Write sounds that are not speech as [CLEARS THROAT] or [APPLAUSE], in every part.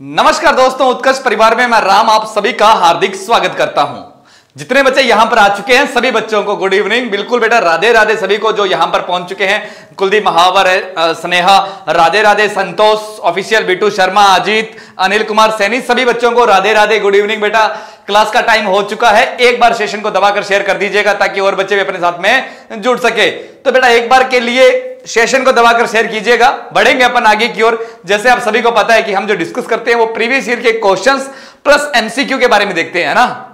नमस्कार दोस्तों उत्कर्ष परिवार में मैं राम आप सभी का हार्दिक स्वागत करता हूँ। जितने बच्चे यहाँ पर आ चुके हैं, सभी बच्चों को गुड इवनिंग बिल्कुल बेटा, राधे राधे सभी को जो यहाँ पर पहुँच चुके हैं। कुलदीप महावर है स्नेहा, राधे राधे, संतोष ऑफिशियल बिटू शर्मा, अजीत, अनिल कुमार, सैनी, सभी बच्चों को राधे राधे गुड इवनिंग बेटा। क्लास का टाइम हो चुका है। एक बार सेशन को दबाकर शेयर कर दीजिएगा ताकि और बच्चे भी अपने साथ में जुड़ सके। तो बेटा, एक बार के लिए सेशन को दबाकर शेयर कीजिएगा। बढ़ेंगे अपन आगे की ओर। जैसे आप सभी को पता है कि हम जो डिस्कस करते हैं, वो प्रीवियस ईयर के क्वेश्चंस प्लस एमसीक्यू के बारे में देखते हैं ना?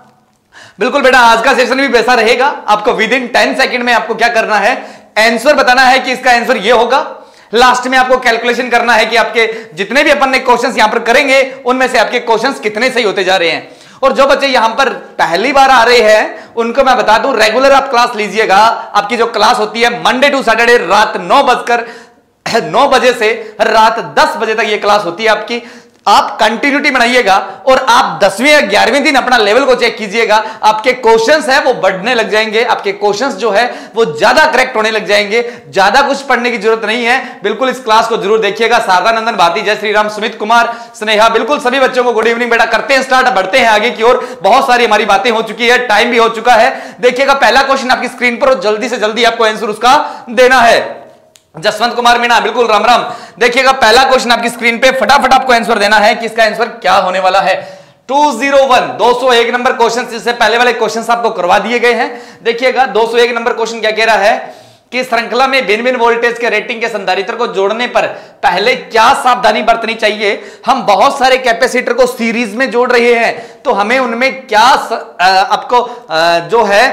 बिल्कुल बेटा, आज का सेशन भी वैसा रहेगा। आपको विद इन टेन सेकेंड में आपको क्या करना है? आंसर बताना है कि इसका आंसर ये होगा। लास्ट में आपको कैलकुलेशन करना है कि आपके जितने भी अपन ने क्वेश्चंस यहाँ पर करेंगे, उनमें से आपके क्वेश्चंस कितने सही होते जा रहे हैं। और जो बच्चे यहाँ पर पहली बार आ रहे हैं, उनको मैं बता दूँ रेगुलर आप क्लास लीजिएगा। आपकी जो क्लास होती है मंडे टू सैटरडे रात नौ बजकर, नौ बजे से रात दस बजे तक ये क्लास होती है आपकी। आप कंटिन्यूटी बनाइएगा और आप दसवीं या ग्यारहवें दिन अपना लेवल को चेक कीजिएगा। आपके क्वेश्चंस है, वो बढ़ने लग जाएँगे। आपके क्वेश्चंस जो है, वो ज़्यादा करेक्ट होने लग जाएँगे। ज़्यादा कुछ पढ़ने की ज़रूरत नहीं है। बिल्कुल इस क्लास को ज़रूर देखिएगा। सागा नंदन भारती जय श्री राम, सुमित कुमार, स्नेहा, बिल्कुल सभी बच्चों को गुड इवनिंग बेटा। करते हैं स्टार्ट बढ़ते हैं आगे की ओर। बहुत सारी हमारी बातें हो चुकी है टाइम भी हो चुका है। देखिएगा, पहला क्वेश्चन आपकी स्क्रीन पर जल्दी से जल्दी आपको आंसर उसका देना है। जसवंत कुमार मीणा, बिल्कुल, राम राम। देखिएगा, पहला क्वेश्चन आपकी स्क्रीन पे फटाफट आपको आंसर देना है कि इसका आंसर क्या होने वाला है। 201 201 नंबर क्वेश्चन इससे पहले वाले क्वेश्चन आपको करवा दिए गए हैं। देखिएगा 201 नंबर क्वेश्चन क्या कह रहा है कि श्रृंखला में भिन्न भिन्न वोल्टेज के रेटिंग के संधारित्र को जोड़ने पर पहले क्या सावधानी बरतनी चाहिए? हम बहुत सारे कैपेसिटर को सीरीज़ में जोड़ रहे हैं तो हमें उनमें क्या आपको जो है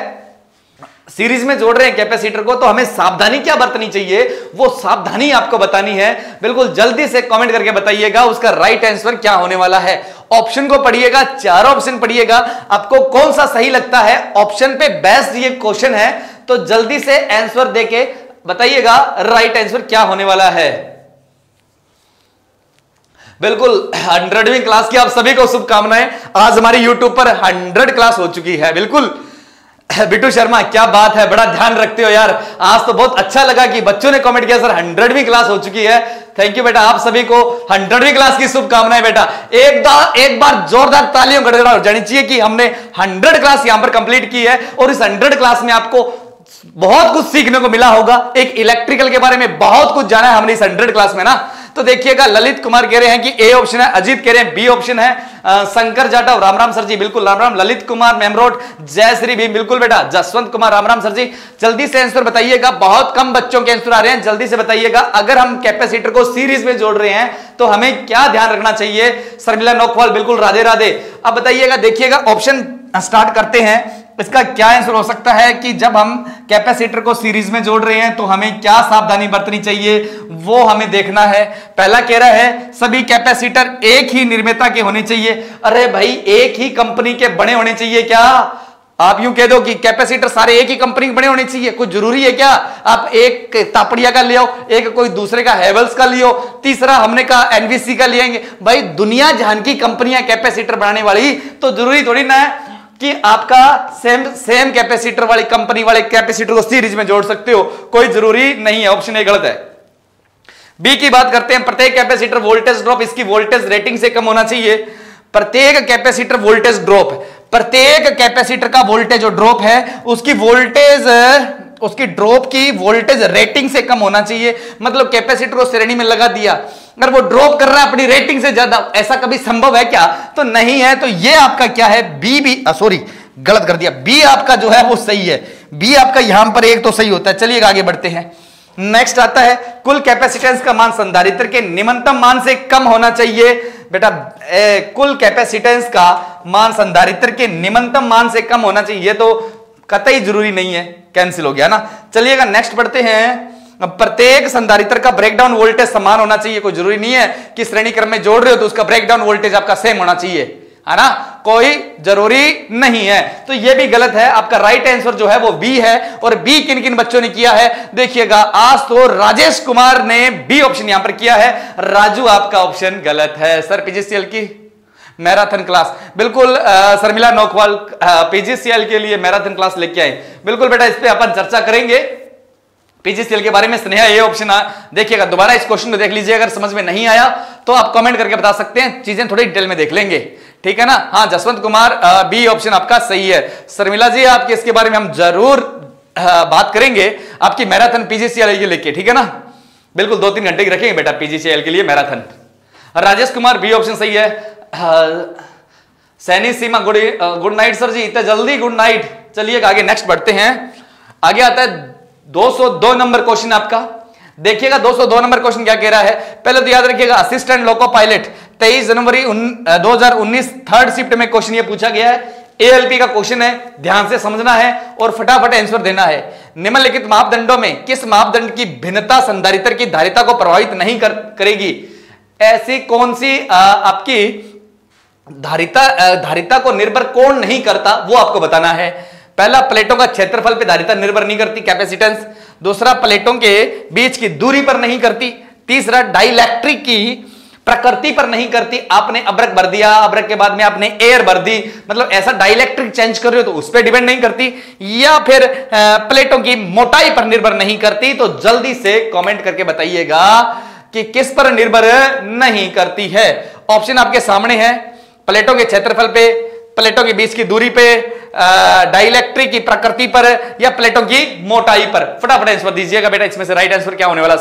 सीरीज़ में जोड़ रहे हैं कैपेसिटर को तो हमें सावधानी क्या बरतनी चाहिए? वो सावधानी आपको बतानी है। बिल्कुल जल्दी से कमेंट करके बताइएगा, उसका राइट आंसर क्या होने वाला है। ऑप्शन को पढ़िएगा, चार ऑप्शन पढ़िएगा। आपको कौन सा सही लगता है? ऑप्शन पे बेस्ट ये क्वेश्चन है तो जल्दी से आंसर देके बताइएगा राइट आंसर क्या होने वाला है। बिल्कुल हंड्रेडवीं क्लास की आप सभी को शुभकामनाएँ। आज हमारी यूट्यूब पर हंड्रेड क्लास हो चुकी है, बिल्कुल। [LAUGHS] बिटू शर्मा, क्या बात है? बड़ा ध्यान रखते हो यार। आज तो बहुत अच्छा लगा कि बच्चों ने कमेंट किया, सर हंड्रेडवीं क्लास हो चुकी है। थैंक यू बेटा, आप सभी को हंड्रेडवीं क्लास की शुभकामनाएँ बेटा। एक बार एक बार जोरदार तालियों गड़गड़ा जानी चाहिए कि हमने हंड्रेड क्लास यहाँ पर कंप्लीट की है और इस हंड्रेड क्लास में आपको बहुत कुछ सीखने को मिला होगा। एक इलेक्ट्रिकल के बारे में बहुत कुछ जाना है हमने इस हंड्रेड क्लास में ना। तो देखिएगा, ललित कुमार कह रहे हैं कि ए ऑप्शन है, अजीत कह रहे हैं बी ऑप्शन है। शंकर जाटव, राम राम सर जी, बिल्कुल राम राम। ललित कुमार मेमरोड जय श्री भी बिल्कुल बेटा। जसवंत कुमार, राम राम सर जी, जल्दी से आंसर बताइएगा। बहुत कम बच्चों के आंसर आ रहे हैं, जल्दी से बताइएगा। अगर हम कैपेसिटर को सीरीज़ में जोड़ रहे हैं तो हमें क्या ध्यान रखना चाहिए? शर्मिला नोकवाल, बिल्कुल राधे राधे। अब बताइएगा, देखिएगा ऑप्शन स्टार्ट करते हैं। इसका क्या आंसर हो सकता है कि जब हम कैपेसिटर को सीरीज़ में जोड़ रहे हैं तो हमें क्या सावधानी बरतनी चाहिए? वो हमें देखना है। पहला कह रहा है, सभी कैपेसिटर एक ही निर्माता के होने चाहिए। अरे भाई, एक ही कंपनी के बने होने चाहिए क्या? आप यूँ कह दो कि कैपेसिटर सारे एक ही कंपनी के बने होने चाहिए। कुछ ज़रूरी है क्या? आप एक तापड़िया का ले आओ एक कोई दूसरे का हेवल्स का लियो, तीसरा हमने कहा एनवीसी का लिएँगे भाई, दुनिया जहाँ की कंपनियाँ कैपेसिटर बनाने वाली तो ज़रूरी थोड़ी ना है कि आपका सेम सेम कैपेसिटर वाली कंपनी वाले कैपेसिटर को सीरीज़ में जोड़ सकते हो। कोई ज़रूरी नहीं है ऑप्शन ए गलत है। बी की बात करते हैं, प्रत्येक कैपेसिटर वोल्टेज ड्रॉप इसकी वोल्टेज रेटिंग से कम होना चाहिए। प्रत्येक कैपेसिटर वोल्टेज ड्रॉप प्रत्येक कैपेसिटर का वोल्टेज जो ड्रॉप है, उसकी वोल्टेज उसकी ड्रॉप की वोल्टेज रेटिंग से कम होना चाहिए। मतलब कैपेसिटर को श्रेणी में लगा दिया। अगर वो ड्रॉप कर रहा है अपनी रेटिंग से ज़्यादा ऐसा कभी संभव है क्या? तो नहीं है तो ये आपका क्या है? बी बी सॉरी गलत कर दिया। बी आपका जो है वो सही है। बी आपका यहाँ पर एक तो सही होता है। चलिए आगे बढ़ते हैं। नेक्स्ट आता है कुल कैपेसिटेंस का मान संधारित्र के निम्नतम मान से कम होना चाहिए। बेटा ए, कुल कैपेसिटेंस का मान संधारित्र के निम्नतम मान से कम होना चाहिए। तो कतई ज़रूरी नहीं है कैंसिल हो गया ना। चलिएगा नेक्स्ट पढ़ते हैं प्रत्येक संधारित्र का ब्रेकडाउन वोल्टेज समान होना चाहिए, कोई ज़रूरी नहीं है कि श्रेणी क्रम में जोड़ रहे हो तो उसका ब्रेकडाउन वोल्टेज आपका सेम होना चाहिए, है ना? कोई ज़रूरी नहीं है। तो यह भी गलत है, आपका राइट आंसर जो है वो बी है, और बी किन किन बच्चों ने किया है, देखिएगा, आज तो राजेश कुमार ने बी ऑप्शन यहाँ पर किया है। राजू, आपका ऑप्शन गलत है। सर पीजीसीएल की मैराथन क्लास। बिल्कुल शर्मिला नौकवाल पीजीसीएल के लिए मैराथन क्लास लेके आए। बिल्कुल बेटा, इस पर अपन चर्चा करेंगे। पीजीसीएल के बारे में स्नेहा, ये ऑप्शन देखिएगा। दोबारा इस क्वेश्चन को देख लीजिए, अगर समझ में नहीं आया तो आप कमेंट करके बता सकते हैं। चीज़ें थोड़ी डिटेल में देख लेंगे। ठीक है ना? हाँ जसवंत कुमार बी ऑप्शन आपका सही है। शर्मिला जी, आपके इसके बारे में हम ज़रूर बात करेंगे आपकी मैराथन पीजीसीएल के लेके। ठीक है ना? बिल्कुल दो तीन घंटे की रखेंगे बेटा पीजीसीएल के लिए marathon. Rajesh Kumar B option सही है। Saini Seema good good night sir ji इतना जल्दी गुड नाइट। चलिए आगे नेक्स्ट बढ़ते हैं। आगे आता है 202 नंबर क्वेश्चन आपका। देखिएगा 202 नंबर क्वेश्चन क्या कह रहा है। पहले तो याद रखिएगा असिस्टेंट लोको पायलट 23 जनवरी दो हज़ार उन्नीस थर्ड शिफ्ट में क्वेश्चन ये पूछा गया है। एएलपी का क्वेश्चन है ध्यान से समझना है और फटाफट आंसर देना है। निम्नलिखित मापदंडों में किस मापदंड की भिन्नता संधारित्र की धारिता को प्रभावित नहीं कर, करेगी? ऐसी कौन सी आपकी धारिता धारिता को निर्भर कौन नहीं करता, वो आपको बताना है। पहला, प्लेटों का क्षेत्रफल पे धारिता निर्भर नहीं करती कैपेसिटेंस दूसरा, प्लेटों के बीच की दूरी पर नहीं करती। तीसरा डाइलेक्ट्रिक की प्रकृति पर नहीं करती। आपने अब्रक भर दिया, अब्रक के बाद में आपने एयर भर दी। मतलब ऐसा डाइलेक्ट्रिक चेंज कर रहे हो तो उस पर डिपेंड नहीं करती। या फिर प्लेटों की मोटाई पर निर्भर नहीं करती तो जल्दी से कमेंट करके बताइएगा। कि किस पर निर्भर नहीं करती है। ऑप्शन आपके सामने है। प्लेटों के क्षेत्रफल पे प्लेटों के बीच की दूरी पे डाइलेक्ट्रिक की प्रकृति पर या प्लेटों की मोटाई पर। फटाफट आंसर दीजिएगा बेटा, इसमें से राइट आंसर क्या होने वाला?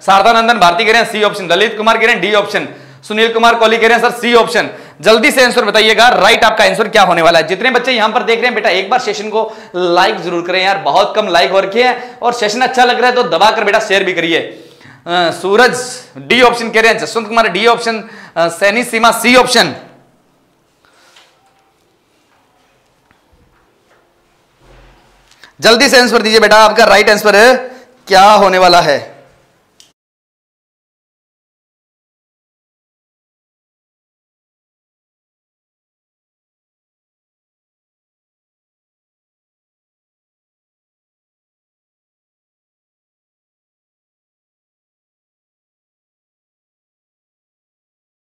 शारदानंदन भारती कह रहे हैं सी ऑप्शन दलित कुमार कह डी ऑप्शन सुनील कुमार कोहली कह रहे हैं सर सी ऑप्शन जल्दी से आंसर बताइएगा राइट आपका आंसर क्या होने वाला है। जितने बच्चे यहाँ पर देख रहे हैं बेटा, एक बार सेशन को लाइक ज़रूर करें यार, बहुत कम लाइक हो रखे और सेशन अच्छा लग रहा है तो दबाकर बेटा शेयर भी करिए। सूरज डी ऑप्शन कह रहे हैं Jaswant Kumar D option Saini Seema C option जल्दी से आंसर दीजिए बेटा आपका राइट आंसर क्या होने वाला है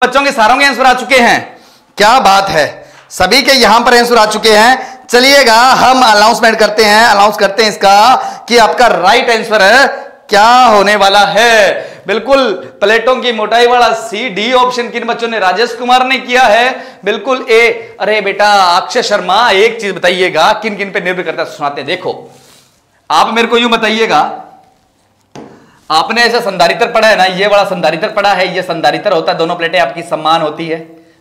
बच्चों के सारों के आंसर आ चुके हैं। क्या बात है? सभी के यहाँ पर आंसर आ चुके हैं। चलिएगा, हम अनाउंसमेंट करते हैं अनाउंस करते हैं इसका कि आपका राइट आंसर है क्या होने वाला है। बिल्कुल, प्लेटों की मोटाई वाला सी डी ऑप्शन किन बच्चों ने? राजेश कुमार ने किया है। बिल्कुल, ए, अरे बेटा, अक्षय शर्मा, एक चीज़ बताइएगा किन किन पे निर्भर करता है, सुनाते देखो, आप मेरे को यूँ बताइएगा आपने ऐसा संधारित्र पढ़ा है ना, ये वाला संधारित्र पढ़ा है, ये संधारित्र होता है, दोनों प्लेटें आपकी समान होती है।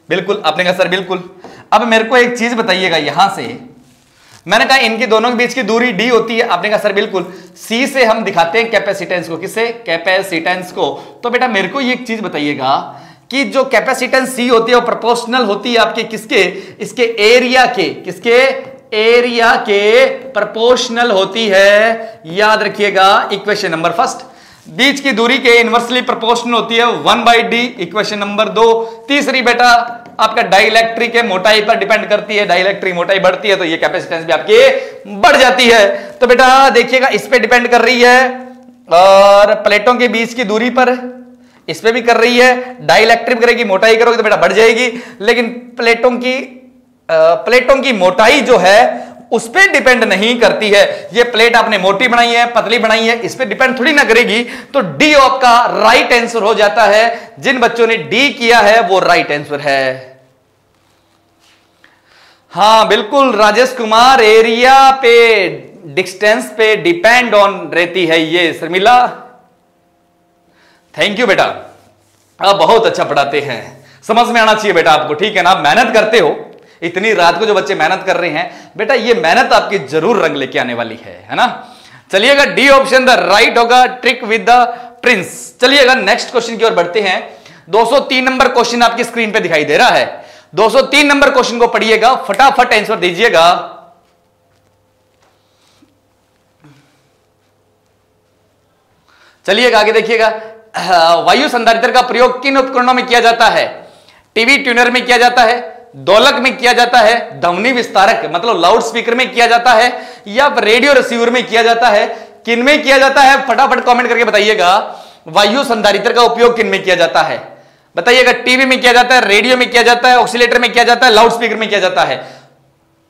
बिल्कुल, आपने कहा, सर, बिल्कुल। अब मेरे को एक चीज़ बताइएगा यहाँ से। मैंने कहा, इनकी दोनों के बीच की दूरी डी होती है। आपने कहा, सर, बिल्कुल। सी से हम दिखाते हैं कैपेसिटेंस को, किसे? कैपेसिटेंस को। तो बेटा, मेरे को ये एक चीज़ बताइएगा कि जो कैपेसिटेंस सी होती है, वो प्रोपोर्शनल होती है आपके किसके? इसके एरिया के। किसके? एरिया के प्रोपोर्शनल होती है। याद रखिएगा इक्वेशन नंबर फ़र्स्ट बीच की दूरी के इनवर्सली प्रोपोर्शनल होती है one by D equation number दो। तीसरी बेटा, आपका डाइलेक्ट्रिक के मोटाई पर डिपेंड करती है डाइलेक्ट्रिक मोटाई बढ़ती है तो ये कैपेसिटेंस भी आपकी बढ़ जाती है। तो बेटा, देखिएगा, इस पर डिपेंड कर रही है, और प्लेटों के बीच की दूरी पर इस पर भी कर रही है। डाइलेक्ट्रिक करेगी, मोटाई करोगे तो बेटा बढ़ जाएगी। लेकिन प्लेटों की प्लेटों की मोटाई जो है उस पर डिपेंड नहीं करती है। ये प्लेट आपने मोटी बनाई है, पतली बनाई है, इस पर डिपेंड थोड़ी ना करेगी। तो डी आपका राइट आंसर हो जाता है। जिन बच्चों ने डी किया है, वो राइट आंसर है। हाँ, बिल्कुल, राजेश कुमार एरिया पे डिस्टेंस पे डिपेंड ऑन रहती है ये, शर्मिला। थैंक यू बेटा। आप बहुत अच्छा पढ़ाते हैं। समझ में आना चाहिए बेटा आपको, ठीक है ना? आप मेहनत करते हो। इतनी रात को जो बच्चे मेहनत कर रहे हैं, बेटा ये मेहनत आपकी ज़रूर रंग लेके आने वाली है है ना? चलिएगा डी ऑप्शन द राइट होगा ट्रिक विद द प्रिंस चलिएगा नेक्स्ट क्वेश्चन की ओर बढ़ते हैं। 203 नंबर क्वेश्चन आपकी स्क्रीन पे दिखाई दे रहा है। 203 नंबर क्वेश्चन को पढ़िएगा, फटाफट आंसर दीजिएगा। चलिएगा आगे देखिएगा। वायु संधारित्र का प्रयोग किन उपकरणों में किया जाता है? टीवी ट्यूनर में किया जाता है। दोलक में किया जाता है, ध्वनि विस्तारक मतलब लाउड स्पीकर में किया जाता है, या रेडियो रिसीवर में किया जाता है। किन में किया जाता है? फटाफट कमेंट करके बताइएगा। वायु संधारित्र का उपयोग किन में किया जाता है? बताइएगा टीवी में किया जाता है रेडियो में किया जाता है ऑक्सीटर में किया जाता है लाउड स्पीकर में किया जाता है।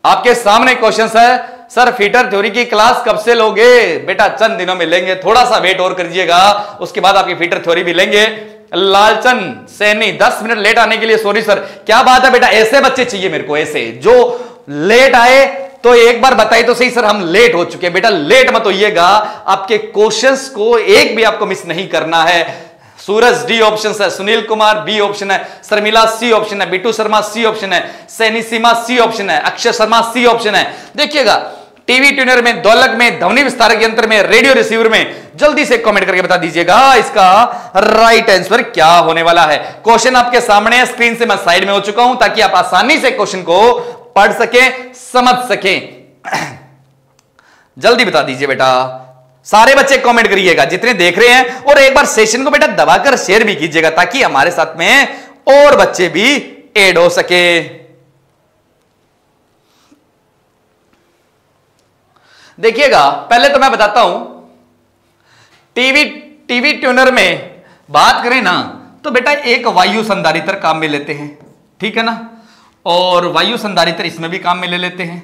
आपके सामने क्वेश्चन है, सर फीटर थ्योरी की क्लास कब से लोगे? बेटा, चंद दिनों में लेंगे, थोड़ा सा वेट और करिएगा, उसके बाद आपकी फीटर थ्योरी भी लेंगे। लालचंद सैनी, दस मिनट लेट आने के लिए सॉरी सर क्या बात है बेटा? ऐसे बच्चे चाहिए मेरे को, ऐसे। जो लेट आए तो एक बार बताइए तो सही सर हम लेट हो चुके हैं। बेटा लेट मत होइएगा। आपके क्वेश्चंस को एक भी आपको मिस नहीं करना है। सूरज डी ऑप्शन है, सुनील कुमार बी ऑप्शन है, शर्मिला सी ऑप्शन है, बिटू शर्मा सी ऑप्शन है, सैनी सीमा सी ऑप्शन है, अक्षय शर्मा सी ऑप्शन है। देखिएगा टीवी ट्यूनर में दौलक में ध्वनि विस्तारक यंत्र में, रेडियो रिसीवर में, जल्दी से कमेंट करके बता दीजिएगा, इसका राइट आंसर क्या होने वाला है? क्वेश्चन आपके सामने स्क्रीन से मैं साइड में हो चुका हूँ, ताकि आप आसानी से क्वेश्चन को पढ़ सके, समझ सके। जल्दी बता दीजिए बेटा। सारे बच्चे कमेंट करिएगा, जितने देख रहे हैं, और एक बार सेशन को बेटा दबाकर शेयर भी कीजिएगा, ताकि हमारे साथ में और बच्चे भी एड हो सके। देखिएगा, पहले तो मैं बताता हूँ। टीवी टीवी ट्यूनर में बात करें ना तो बेटा एक वायु संधारित्र काम में लेते हैं, ठीक है ना? और वायु संधारित्र इसमें भी काम में ले लेते हैं।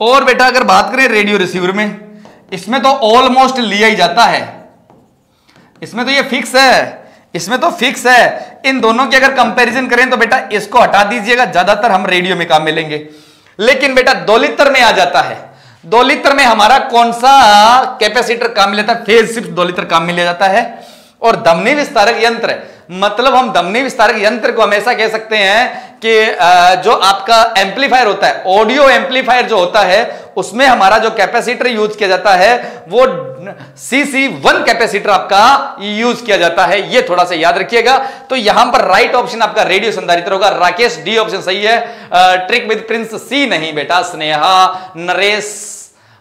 और बेटा अगर बात करें रेडियो रिसीवर में, इसमें तो ऑलमोस्ट लिया ही जाता है। इसमें तो ये फिक्स है, इसमें तो फिक्स है। इन दोनों की अगर कंपैरिजन करें तो बेटा इसको हटा दीजिएगा, ज़्यादातर हम रेडियो में काम मिलेंगे लेकिन बेटा दो लीटर में आ जाता है। दो लीटर में हमारा कौन सा कैपेसिटर काम लेता है? फ़ेज़ सिर्फ़ दो लीटर काम में लिया जाता है। और दमनी विस्तारक यंत्र मतलब हम दमनी विस्तारक यंत्र को हमेशा कह सकते हैं कि जो आपका एम्पलीफायर होता है ऑडियो एम्पलीफायर जो होता है, उसमें हमारा जो कैपेसिटर यूज़ किया जाता है, वो सी सी वन कैपेसिटर आपका यूज़ किया जाता है। ये थोड़ा सा याद रखिएगा। तो यहाँ पर राइट ऑप्शन आपका रेडियो संधारित्र होगा। राकेश डी ऑप्शन सही है। ट्रिक विद प्रिंस सी नहीं बेटा, Sneha, Naresh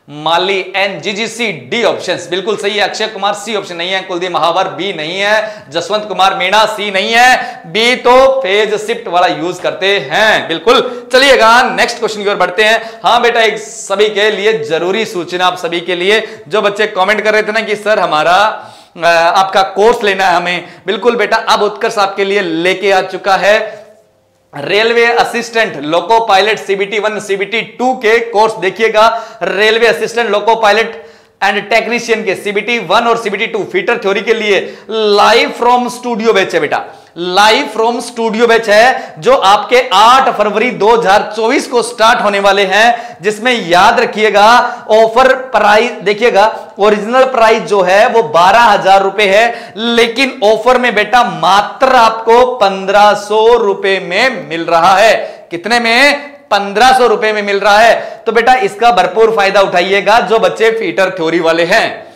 Mali N GGC D option बिल्कुल सही है, अक्षय कुमार सी ऑप्शन नहीं है, कुलदीप महावर बी नहीं है, जसवंत कुमार मीणा सी नहीं है, बी तो फ़ेज़ शिफ्ट वाला यूज़ करते हैं। बिल्कुल, चलिएगा नेक्स्ट क्वेश्चन की ओर बढ़ते हैं। हाँ बेटा, एक सभी के लिए ज़रूरी सूचना आप सभी के लिए। जो बच्चे कॉमेंट कर रहे थे ना कि, सर, हमारा आपका कोर्स लेना है हमें। बिल्कुल बेटा, अब उत्कर्ष आपके लिए लेके आ चुका है। Railway assistant loco pilot CBT one, CBT two के कोर्स देखिएगा। Railway assistant, loco pilot and technician के सीबीटी वन और सीबीटी टू फीटर थ्योरी के लिए लाइव फ्रॉम स्टूडियो बेचे बेटा। लाइव फ्रॉम स्टूडियो बैच है, जो आपके 8 फरवरी 2024 को स्टार्ट होने वाले हैं, जिसमें याद रखिएगा ऑफ़र प्राइस देखिएगा ओरिजिनल प्राइस जो है, वो बारह हज़ार रुपए है, लेकिन ऑफ़र में बेटा मात्र आपको पंद्रह सौ रुपए में मिल रहा है। कितने में? पंद्रह सौ रुपए में मिल रहा है। तो बेटा इसका भरपूर फ़ायदा उठाइएगा, जो बच्चे फीटर थ्योरी वाले हैं।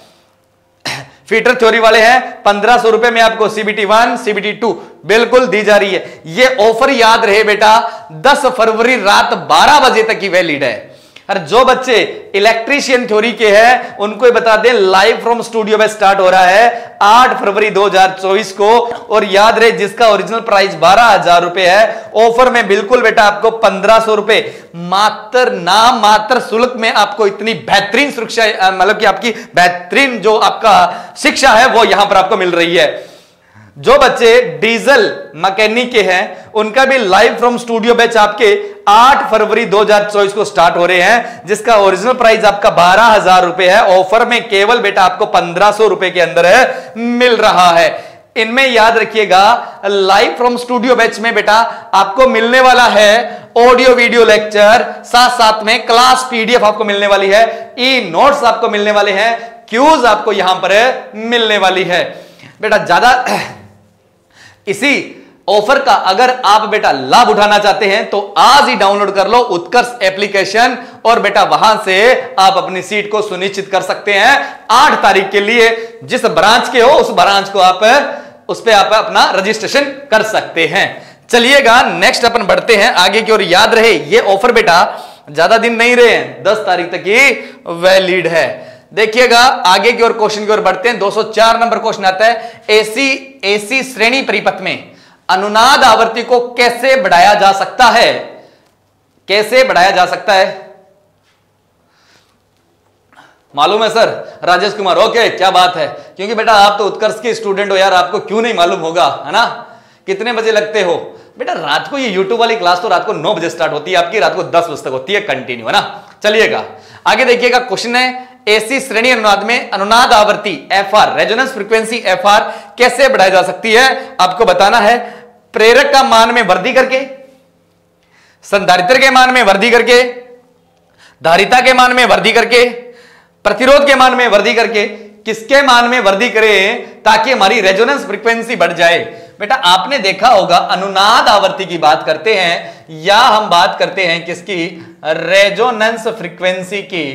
फीटर थ्योरी वाले हैं, पंद्रह सौ रुपए में आपको सीबीटी वन सीबीटी टू बिल्कुल दी जा रही है। ये ऑफ़र याद रहे बेटा, दस फरवरी रात बारह बजे तक की वैलिड है। और जो बच्चे इलेक्ट्रीशियन थ्योरी के हैं, उनको बता दें लाइव फ्रॉम स्टूडियो में स्टार्ट हो रहा है 8 फरवरी 2024 को। और याद रहे, जिसका ओरिजिनल प्राइस बारह हज़ार रुपए है ऑफ़र में बिल्कुल बेटा आपको पंद्रह सौ रुपए। मात्र नाम मात्र शुल्क में आपको इतनी बेहतरीन सुरक्षा मतलब कि आपकी बेहतरीन जो आपका शिक्षा है, वो यहाँ पर आपको मिल रही है। जो बच्चे डीजल मैकेनिक के हैं, उनका भी लाइव फ्रॉम स्टूडियो बैच आपके 8 फरवरी 2024 को स्टार्ट हो रहे हैं, जिसका ओरिजिनल प्राइस आपका बारह हज़ार रुपए है। ऑफ़र में केवल बेटा आपको पंद्रह सौ रुपए के अंदर है, मिल रहा है। इनमें याद रखिएगा लाइव फ्रॉम स्टूडियो बैच में बेटा आपको मिलने वाला है ऑडियो वीडियो लेक्चर साथ साथ में क्लास पीडीएफ आपको मिलने वाली है ई नोट्स आपको मिलने वाले हैं क्यूज आपको यहाँ पर मिलने वाली है। बेटा, ज़्यादा इसी ऑफ़र का अगर आप बेटा लाभ उठाना चाहते हैं तो आज ही डाउनलोड कर लो उत्कर्ष एप्लीकेशन और बेटा वहाँ से आप अपनी सीट को सुनिश्चित कर सकते हैं। आठ तारीख के लिए जिस ब्रांच के हो, उस ब्रांच को आप, उस पर आप अपना रजिस्ट्रेशन कर सकते हैं। चलिएगा नेक्स्ट अपन बढ़ते हैं, आगे की ओर याद रहे, ये ऑफ़र बेटा ज़्यादा दिन नहीं रहे, दस तारीख तक ही वैलिड है। देखिएगा, आगे की ओर क्वेश्चन की ओर बढ़ते हैं। 204 नंबर क्वेश्चन आता है, एसी एसी श्रेणी परिपथ में अनुनाद आवृत्ति को कैसे बढ़ाया जा सकता है? कैसे बढ़ाया जा सकता है? मालूम है सर? राजेश कुमार, ओके, क्या बात है। क्योंकि बेटा, आप तो उत्कर्ष के स्टूडेंट हो यार, आपको क्यों नहीं मालूम होगा, है ना? कितने बजे लगते हो? बेटा, रात को ये यूट्यूब वाली क्लास तो रात को नौ बजे स्टार्ट होती है, आपकी रात को दस बजे तक होती है कंटिन्यू है ना? चलिएगा। आगे देखिएगा, क्वेश्चन है एसी श्रेणी अनुनाद में अनुनाद आवर्ती F R resonance frequency F R कैसे बढ़ाई जा सकती है? आपको बताना है। प्रेरक का मान में वृद्धि करके, संधारित्र के मान में वृद्धि करके, धारिता के मान में वृद्धि करके, प्रतिरोध के मान में वृद्धि करके, किसके मान में वृद्धि करें ताकि हमारी रेजोनेंस फ्रीक्वेंसी बढ़ जाए। बेटा, आपने देखा होगा, अनुनाद आवर्ती की बात करते हैं, या हम बात करते हैं किसकी? रेजोनेंस फ्रीक्वेंसी की।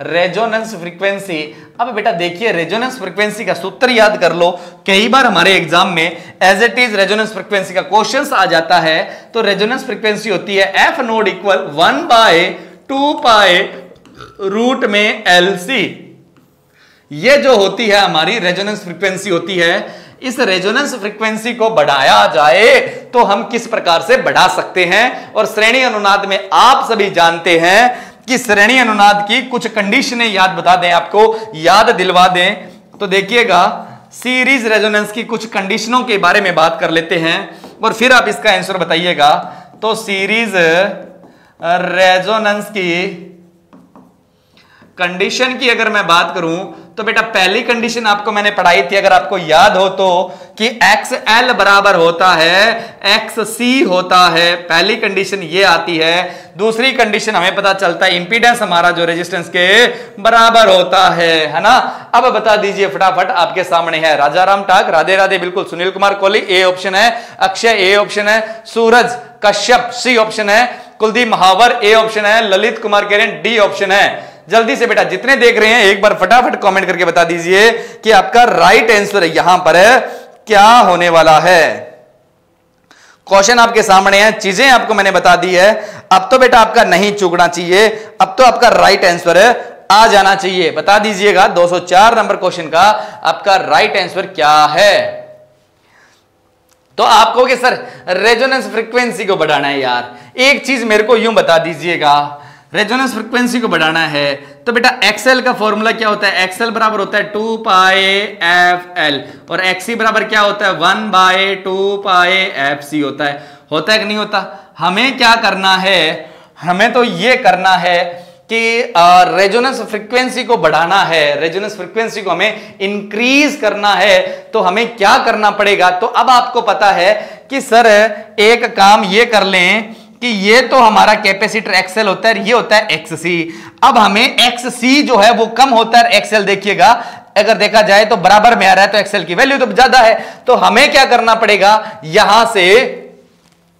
Resonance frequency. अब बेटा देखिए, रेजोनेंस फ्रीक्वेंसी का सूत्र याद कर लो। कई बार हमारे एग्ज़ाम में as it is resonance frequency का क्वेश्चन आ जाता है तो रेजोनेंस फ्रीक्वेंसी होती है F naught equal one by two pi root में एल सी ये जो होती है हमारी रेजोनेंस फ्रीक्वेंसी होती है, इस रेजोनेंस फ्रीक्वेंसी को बढ़ाया जाए तो हम किस प्रकार से बढ़ा सकते हैं? और श्रेणी अनुनाद में आप सभी जानते हैं कि श्रेणी अनुनाद की कुछ कंडीशनें याद बता दें, आपको याद दिलवा दें। तो देखिएगा सीरीज़ रेजोनेंस की कुछ कंडीशनों के बारे में बात कर लेते हैं। और फिर आप इसका आंसर बताइएगा। तो सीरीज़ रेजोनेंस की कंडीशन की अगर मैं बात करूँ तो बेटा, पहली कंडीशन आपको मैंने पढ़ाई थी, अगर आपको याद हो तो कि एक्स एल बराबर होता है एक्स सी होता है। पहली कंडीशन ये आती है। दूसरी कंडीशन हमें पता चलता है इंपीडेंस हमारा जो रेजिस्टेंस के बराबर होता है है ना? अब बता दीजिए फटाफट, आपके सामने है राजा राम टाक राधे राधे, बिल्कुल। सुनील कुमार कोहली ए ऑप्शन है। अक्षय ए ऑप्शन है। सूरज, कश्यप सी ऑप्शन है। कुलदीप महावर ए ऑप्शन है। ललित कुमार केरन डी ऑप्शन है। जल्दी से बेटा, जितने देख रहे हैं, एक बार फटाफट कमेंट करके बता दीजिए कि आपका राइट आंसर यहाँ पर क्या होने वाला है। क्वेश्चन आपके सामने है, चीज़ें आपको मैंने बता दी है। अब तो बेटा आपका नहीं चूकना चाहिए, अब तो आपका राइट आंसर आ जाना चाहिए। बता दीजिएगा 204 नंबर क्वेश्चन का आपका राइट आंसर क्या है? तो आप कहोगे, सर रेजोनेंस फ्रीक्वेंसी को बढ़ाना है यार। एक चीज़ मेरे को यूँ बता दीजिएगा रेजोनेंस फ्रिक्वेंसी को बढ़ाना है। तो बेटा एक्सएल का फॉर्मूला क्या होता है? एक्सएल बराबर होता है टू पाए एफ़ एल। और एक्सी बराबर क्या होता है? One by two pi F C होता है। होता है कि नहीं होता? हमें क्या करना है? हमें तो ये करना है कि रेजोनेंस फ्रीक्वेंसी को बढ़ाना है। रेजोनेंस फ्रीक्वेंसी को हमें इंक्रीज करना है। तो हमें क्या करना पड़ेगा? तो अब आपको पता है कि, सर, एक काम ये कर लें कि ये तो हमारा कैपेसिटर एक्सएल होता है ये होता है एक्ससी अब हमें एक्ससी जो है वो कम होता है एक्सएल देखिएगा। अगर देखा जाए तो बराबर में आ रहा है तो एक्सएल की वैल्यू तो ज़्यादा है। तो हमें क्या करना पड़ेगा? यहाँ से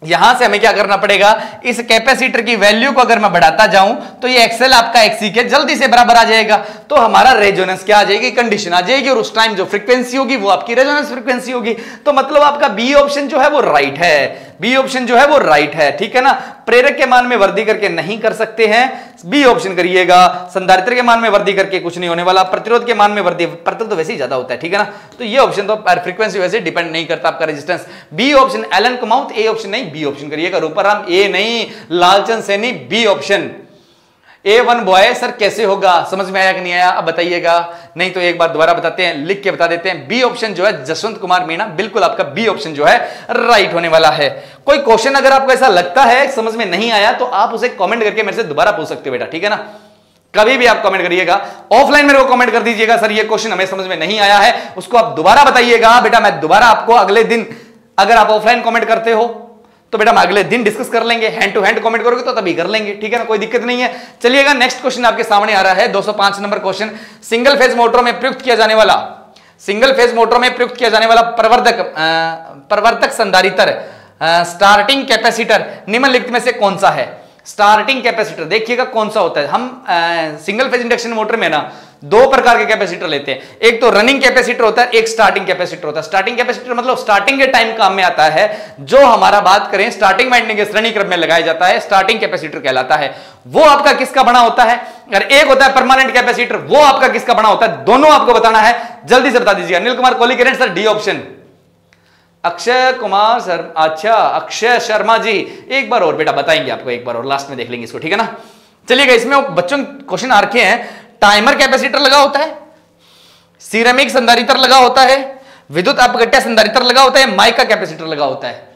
यहाँ से हमें क्या करना पड़ेगा? इस कैपेसिटर की वैल्यू को अगर मैं बढ़ाता जाऊँ तो ये एक्सेल आपका एक्सी के जल्दी से बराबर आ जाएगा। तो हमारा रेजोनेंस क्या आ जाएगी? कंडीशन आ जाएगी और उस टाइम जो फ्रीक्वेंसी होगी, वो आपकी रेजोनेंस फ्रीक्वेंसी होगी। तो मतलब आपका बी ऑप्शन जो है वो राइट है। बी ऑप्शन जो है वो राइट है, ठीक है ना? प्रेरक के मान में वर्दी करके नहीं कर सकते हैं। बी ऑप्शन करिएगा, संधारित्र के मान में वर्दी करके कुछ नहीं होने वाला, प्रतिरोध के मान में वर्दी, प्रतिरोध तो वैसे ही ज़्यादा होता है, ठीक है ना? तो ये ऑप्शन तो फ्रीक्वेंसी वैसे डिपेंड नहीं करता आपका रेजिस्टेंस बी ऑप्शन एलन कुमाउथ ए ऑप्शन नहीं बी ऑप्शन करिएगा रूपाराम ए नहीं Lalchand Saini B option A one boy sir कैसे होगा? समझ में आया कि नहीं आया? अब बताइएगा। नहीं तो एक बार दोबारा बताते हैं, लिख के बता देते हैं। बी ऑप्शन जो है, जसवंत कुमार मीणा, बिल्कुल आपका बी ऑप्शन जो है राइट होने वाला है। कोई क्वेश्चन अगर आपको ऐसा लगता है, समझ में नहीं आया तो आप उसे कमेंट करके मेरे से दोबारा पूछ सकते हो बेटा, ठीक है ना? कभी भी आप कमेंट करिएगा। ऑफलाइन मेरे को कमेंट कर दीजिएगा सर ये क्वेश्चन हमें समझ में नहीं आया है। उसको आप दोबारा बताइएगा। बेटा, मैं दोबारा आपको अगले दिन, अगर आप ऑफलाइन कमेंट करते हो तो बेटा हम अगले दिन डिस्कस कर लेंगे हैंड टू हैंड कमेंट करोगे तो तभी कर लेंगे, ठीक है ना? कोई दिक्कत नहीं है। चलिएगा नेक्स्ट क्वेश्चन आपके सामने आ रहा है 205 नंबर क्वेश्चन सिंगल फ़ेज़ मोटरों में प्रयुक्त किया जाने वाला सिंगल फ़ेज़ मोटरों में प्रयुक्त किया जाने वाला प्रवर्धक प्रवर्तक संधारित्र स्टार्टिंग कैपेसिटर निम्नलिखित में से कौन सा है? स्टार्टिंग कैपेसिटर देखिएगा कौन सा होता है। हम सिंगल फ़ेज़ इंडक्शन मोटर में ना दो प्रकार के कैपेसिटर लेते हैं। एक तो रनिंग कैपेसिटर होता है, एक स्टार्टिंग कैपेसिटर होता है। स्टार्टिंग कैपेसिटर मतलब स्टार्टिंग के टाइम काम में आता है। जो हमारा बात करें स्टार्टिंग वाइंडिंग के श्रेणी क्रम में लगाया जाता है स्टार्टिंग कैपेसिटर कहलाता है। वो आपका किसका बना होता है? अगर एक होता है परमानेंट कैपेसिटर वो आपका किसका बना होता है? दोनों आपको बताना है। जल्दी से बता दीजिए। Anil Kumar Kohli current sir D option Akshay Kumar sir अच्छा अक्षय शर्मा जी। एक बार और बेटा बताएँगे आपको, एक बार और लास्ट में देख लेंगे इसको, ठीक है ना? चलिएगा इसमें बच्चों क्वेश्चन आ रखे हैं। टाइमर कैपेसिटर लगा होता है, सिरेमिक संधारित्र लगा होता है, विद्युत अपघट्य संधारित्र लगा होता है, माइक का कैपेसिटर लगा होता है।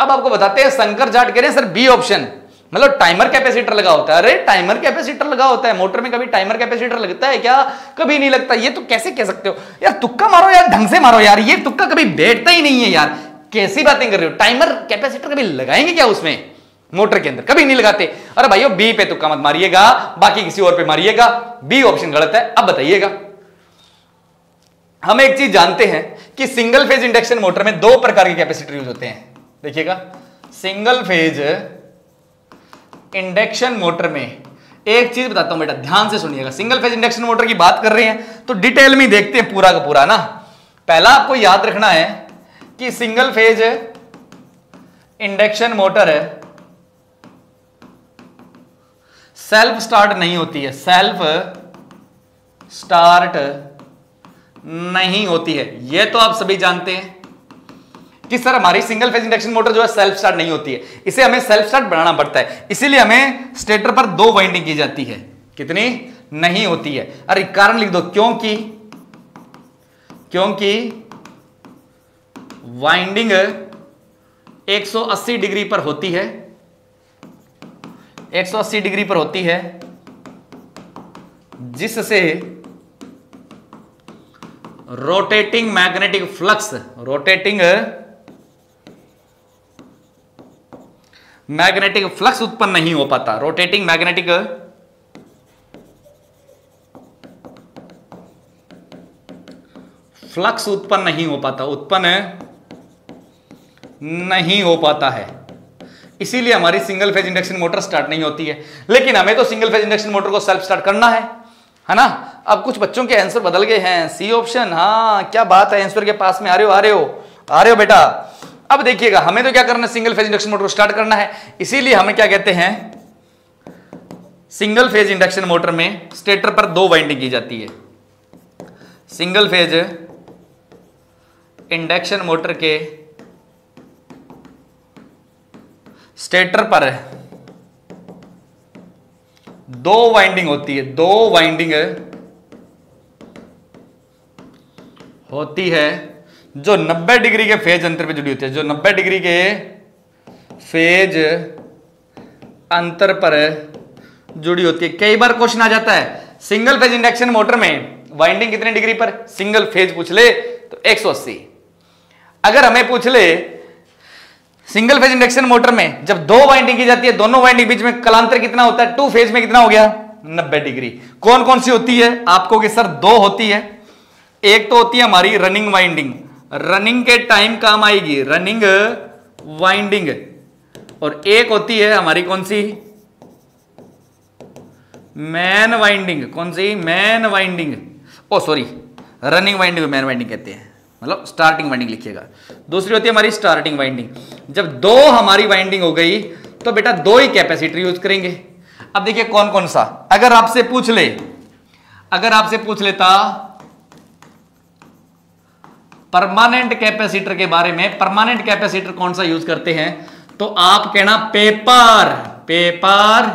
अब आपको बताते हैं, शंकर जाट कह रहे हैं, सर बी ऑप्शन मतलब टाइमर कैपेसिटर लगा होता है। अरे, टाइमर कैपेसिटर लगा होता है, मोटर में कभी टाइमर कैपेसिटर लगता है क्या? कभी नहीं लगता। ये तो कैसे कह सकते हो? यार, तुक्का मारो यार, ढंग से मारो यार, ये तुक्का कभी बैठता ही नहीं है यार। कैसी बातें कर रहे हो? टाइमर कैपेसिटर कभी लगाएँगे क्या उसमें? मोटर के अंदर, कभी नहीं लगाते। अरे भाइयों बी पे तुक्का मत मारिएगा, बाकी किसी और पे मारिएगा। बी ऑप्शन गलत है, अब बताइएगा। हम एक चीज़ जानते हैं कि सिंगल फ़ेज़ इंडक्शन मोटर में दो प्रकार के कैपेसिटर यूज़ होते हैं। देखिएगा। सिंगल फ़ेज़ इंडक्शन मोटर में एक चीज़ बताता हूँ बेटा, ध्यान से सुनिएगा। सिंगल फ़ेज़ इंडक्शन मोटर की बात कर रहे हैं तो डिटेल में देखते हैं पूरा का पूरा, ना? पहला आपको याद रखना है कि सिंगल फ़ेज़ इंडक्शन मोटर है सेल्फ स्टार्ट नहीं होती है, सेल्फ स्टार्ट नहीं होती है। यह तो आप सभी जानते हैं कि सर, हमारी सिंगल फ़ेज़ इंडक्शन मोटर जो है सेल्फ स्टार्ट नहीं होती है। इसे हमें सेल्फ स्टार्ट बनाना पड़ता है। इसीलिए हमें स्टेटर पर दो वाइंडिंग की जाती है। कितनी? नहीं होती है। अरे कारण लिख दो। क्योंकि क्योंकि वाइंडिंग 180 डिग्री पर होती है। 180 डिग्री पर होती है, जिससे rotating magnetic flux, rotating magnetic flux उत्पन्न नहीं हो पाता। रोटेटिंग मैग्नेटिक फ्लक्स उत्पन्न नहीं हो पाता, उत्पन्न नहीं हो पाता है। इसीलिए हमारी single phase induction motor start नहीं होती है। लेकिन हमें तो सिंगल फ़ेज़ इंडक्शन मोटर को सेल्फ स्टार्ट करना है है ना? अब कुछ बच्चों के आंसर बदल गए हैं। सी ऑप्शन हाँ क्या बात है आंसर के पास में आ रहे हो, आ रहे हो, आ रहे हो बेटा। अब देखिएगा, हमें तो क्या करना है? सिंगल फ़ेज़ इंडक्शन मोटर को स्टार्ट करना है। इसीलिए हमें क्या कहते हैं? सिंगल फ़ेज़ इंडक्शन मोटर में स्टेटर पर दो वाइंडिंग की जाती है। सिंगल फ़ेज़ इंडक्शन मोटर के स्टेटर पर दो वाइंडिंग होती है, दो वाइंडिंग होती है, जो 90 डिग्री के फ़ेज़ अंतर पे जुड़ी होती है, जो 90 डिग्री के फ़ेज़ अंतर पर जुड़ी होती है। कई बार क्वेश्चन आ जाता है सिंगल फ़ेज़ इंडक्शन मोटर में वाइंडिंग कितने डिग्री पर? सिंगल फ़ेज़ पूछ ले तो 180 अगर हमें पूछ ले सिंगल फ़ेज़ इंडक्शन मोटर में जब दो वाइंडिंग की जाती है, दोनों वाइंडिंग बीच में कलांतर कितना होता है? टू फ़ेज़ में कितना हो गया? 90 डिग्री। कौन कौन सी होती है? आपको कि सर दो होती है। एक तो होती है हमारी रनिंग वाइंडिंग रनिंग के टाइम काम आएगी। रनिंग वाइंडिंग और एक होती है हमारी कौन सी? मैन वाइंडिंग कौन सी? Main winding oh sorry running winding main winding कहते हैं। मतलब स्टार्टिंग वाइंडिंग लिखिएगा। दूसरी होती है हमारी स्टार्टिंग वाइंडिंग जब दो हमारी वाइंडिंग हो गई तो बेटा दो ही कैपेसिटर यूज़ करेंगे। अब देखिए कौन कौन सा। अगर आपसे पूछ ले, अगर आपसे पूछ लेता परमानेंट कैपेसिटर के बारे में परमानेंट कैपेसिटर कौन सा यूज़ करते हैं तो आप कहना पेपर पेपर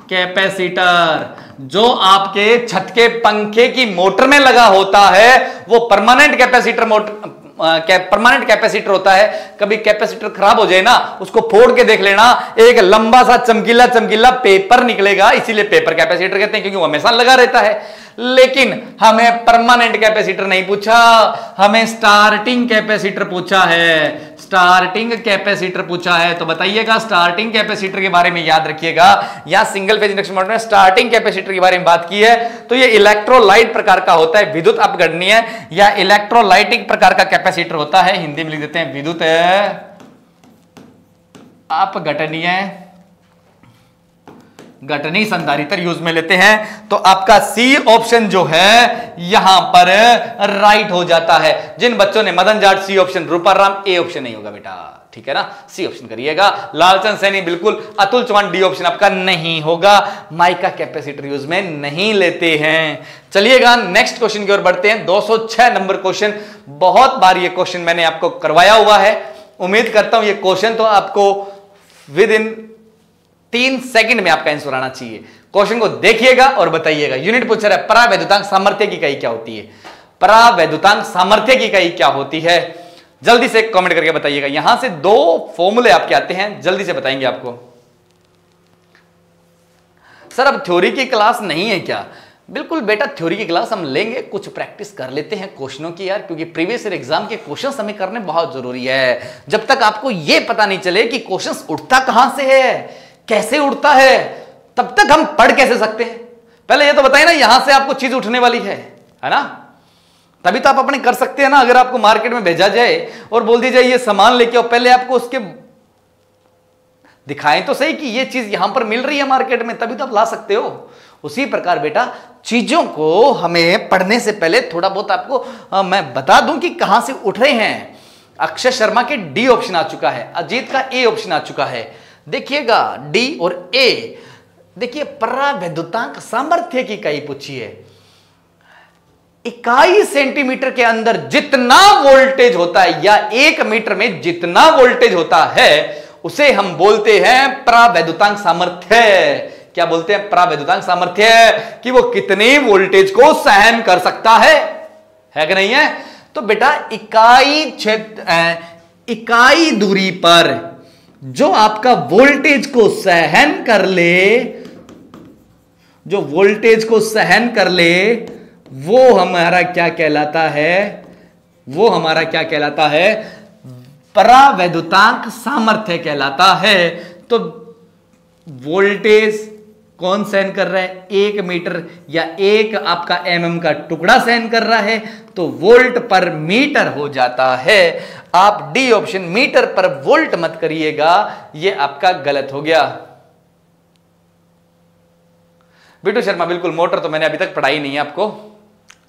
कैपेसिटर जो आपके छत के पंखे की मोटर में लगा होता है, वो permanent capacitor motor permanent capacitor होता है। कभी कैपेसिटर खराब हो जाए ना, उसको फोड़ के देख लेना, एक लंबा सा चमकीला चमकीला पेपर निकलेगा, इसीलिए पेपर कैपेसिटर कहते हैं, क्योंकि वो हमेशा लगा रहता है। लेकिन हमें परमानेंट कैपेसिटर नहीं पूछा। हमें स्टार्टिंग कैपेसिटर पूछा है। स्टार्टिंग कैपेसिटर पूछा है। तो बताइएगा स्टार्टिंग कैपेसिटर के बारे में याद रखिएगा। या सिंगल फ़ेज़ इंडक्शन मोटर में स्टार्टिंग कैपेसिटर के बारे में बात की है। तो ये इलेक्ट्रोलाइट प्रकार का होता है, विद्युत अपगणनीय। या इलेक्ट्रोलाइटिक प्रकार का कैपेसिटर होता है। हिंदी में लिख देते हैं, विद्युत अपघटनीय घटनी संधारित्र यूज़ में लेते हैं। तो आपका सी ऑप्शन जो है, यहाँ पर राइट हो जाता है। जिन बच्चों ने Madan Jat C option Ruparam A option नहीं होगा बेटा। ठीक है ना? सी ऑप्शन करिएगा। लालचंद सैनी, बिल्कुल। अतुल चौहान डी ऑप्शन आपका नहीं होगा। माइका कैपेसिटर यूज़ में नहीं लेते हैं। चलिएगा नेक्स्ट क्वेश्चन की ओर बढ़ते हैं। 206 नंबर क्वेश्चन बहुत बार ये क्वेश्चन मैंने आपको करवाया हुआ है। उम्मीद करता हूँ ये क्वेश्चन तो आपको विद इन तीन सेकंड में आपका आंसर आना चाहिए। क्वेश्चन को देखिएगा और बताइएगा। यूनिट पूछ रहा है परावैद्युतांक सामर्थ्य की इकाई क्या होती है? परावैद्युतांक सामर्थ्य की इकाई क्या होती है? जल्दी से कमेंट करके बताइएगा। यहाँ से दो फॉर्मूले आपके आते हैं। जल्दी से बताएँगे आपको। सर अब थ्योरी की क्लास नहीं है क्या? बिल्कुल बेटा थ्योरी की क्लास हम लेंगे। कुछ प्रैक्टिस कर लेते हैं क्वेश्चनों की यार, क्योंकि प्रीवियस ईयर एग्ज़ाम के क्वेश्चन हमें करने बहुत ज़रूरी है। जब तक आपको यह पता नहीं चले कि क्वेश्चन उठता कहाँ से है कैसे उठता है? तब तक हम पढ़ कैसे सकते हैं? पहले यह तो बताइए ना यहाँ से आपको चीज़ उठने वाली है है ना? तभी तो आप अपने कर सकते हैं ना अगर आपको मार्केट में भेजा जाए और बोल दी जाए ये सामान लेके आओ। पहले आपको उसके दिखाएँ तो सही कि ये चीज़ यहाँ पर मिल रही है मार्केट में तभी तो आप ला सकते हो। उसी प्रकार बेटा चीज़ों को हमें पढ़ने से पहले थोड़ा बहुत आपको आ, मैं बता दूँ कि कहाँ से उठ रहे हैं। अक्षय शर्मा के डी ऑप्शन आ चुका है अजीत का ए ऑप्शन आ चुका है देखिएगा डी और ए देखिए, परावैद्युतांक सामर्थ्य की कई पूछी है इकाई सेंटीमीटर के अंदर जितना वोल्टेज होता है या एक मीटर में जितना वोल्टेज होता है, उसे हम बोलते हैं प्रावैद्युतांक सामर्थ्य। क्या बोलते हैं प्रावैद्युतांक सामर्थ्य? कि वो कितने वोल्टेज को सहन कर सकता है। है कि नहीं है? तो बेटा, इकाई क्षेत्र इकाई दूरी पर जो आपका वोल्टेज को सहन कर ले, जो वोल्टेज को सहन कर ले, वो हमारा क्या कहलाता है? वो हमारा क्या कहलाता है? परावैद्युतांक सामर्थ्य कहलाता है। तो वोल्टेज कौन सहन कर रहा है? एक मीटर या एक आपका एम mm का टुकड़ा सहन कर रहा है तो वोल्ट पर मीटर हो जाता है। आप डी ऑप्शन मीटर पर वोल्ट मत करिएगा, ये आपका गलत हो गया। बिटू शर्मा, बिल्कुल, मोटर तो मैंने अभी तक पढ़ाई नहीं है आपको,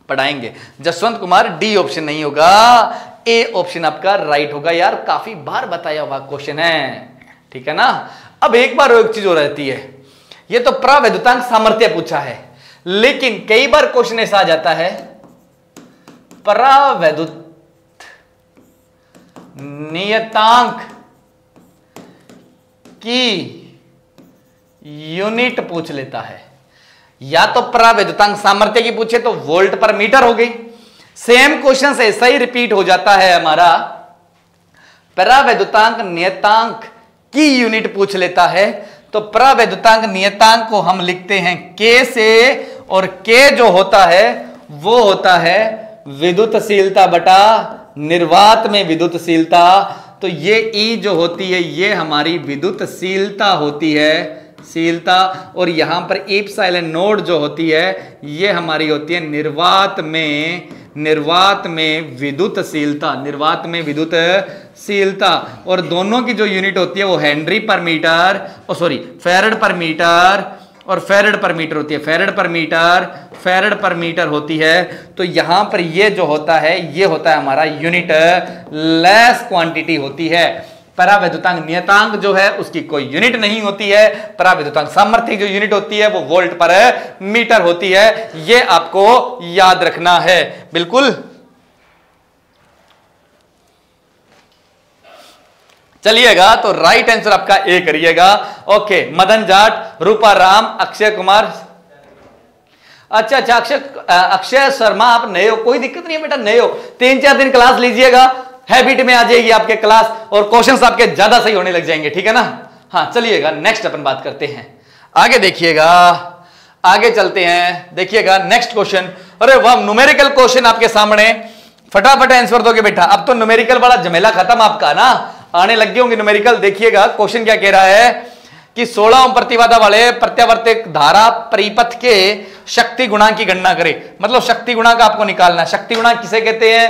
पढ़ाएँगे। जसवंत कुमार, डी ऑप्शन नहीं होगा, ए ऑप्शन आपका राइट होगा। यार, काफ़ी बार बताया हुआ क्वेश्चन है, ठीक है ना? अब एक बार एक चीज़ हो रहती है। ये तो प्रावैद्युतांक सामर्थ्य पूछा है। लेकिन कई बार क्वेश्चन ऐसा आ जाता है प्रावैद्युत नियतांक की यूनिट पूछ लेता है। या तो प्रावैद्युतांक सामर्थ्य की पूछे तो वोल्ट पर मीटर हो गई। सेम क्वेश्चन से ऐसा ही रिपीट हो जाता है हमारा। प्रावैद्युतांक नियतांक की यूनिट पूछ लेता है। तो प्रावैद्युतांक नियतांक को हम लिखते हैं के से, और के जो होता है, वो होता है विद्युतशीलता बटा निर्वात में विद्युतशीलता। तो ये ई जो होती है, ये हमारी विद्युतशीलता होती है, शीलता। और यहाँ पर ईप साइलेंट नोड जो होती है, ये हमारी होती है निर्वात में निर्वात में विद्युतशीलता, निर्वात में विद्युतशीलता। और दोनों की जो यूनिट होती है वो हेनरी पर मीटर और सॉरी फेरड पर मीटर और फेरड पर मीटर होती है। Farad per metre farad per metre होती है। तो यहाँ पर ये जो होता है, ये होता है हमारा यूनिट लेस क्वांटिटी होती है। परावैद्युतांक नियतांक जो है, उसकी कोई यूनिट नहीं होती है। परावैद्युतांक सामर्थ्य जो यूनिट होती है, वो वोल्ट पर मीटर होती है। ये आपको याद रखना है। बिल्कुल। चलिएगा तो राइट आंसर आपका ए करिएगा। ओके मदन जाट, रूपा राम, अक्षय कुमार। अच्छा अच्छा अक्षय अक्षय शर्मा, आप नए हो। कोई दिक्कत नहीं है बेटा, नए हो। तीन चार दिन क्लास लीजिएगा। हैबिट में आ जाएगी आपके क्लास और क्वेश्चन आपके ज़्यादा सही होने लग जाएँगे, ठीक है ना? हाँ चलिएगा नेक्स्ट अपन बात करते हैं। आगे देखिएगा, आगे चलते हैं। देखिएगा नेक्स्ट क्वेश्चन अरे वह न्यूमेरिकल क्वेश्चन आपके सामने। फटाफट आंसर दोगे बेटा। अब तो न्यूमेरिकल वाला झमेला खत्म आपका, ना? आने लग गए होंगे न्यूमेरिकल देखिएगा क्वेश्चन क्या कह रहा है कि सोलह प्रतिवादा वाले प्रत्यावर्तिक धारा परिपथ के शक्ति गुणा की गणना करें। मतलब शक्ति गुणा का आपको निकालना शक्ति गुणा किसे कहते हैं?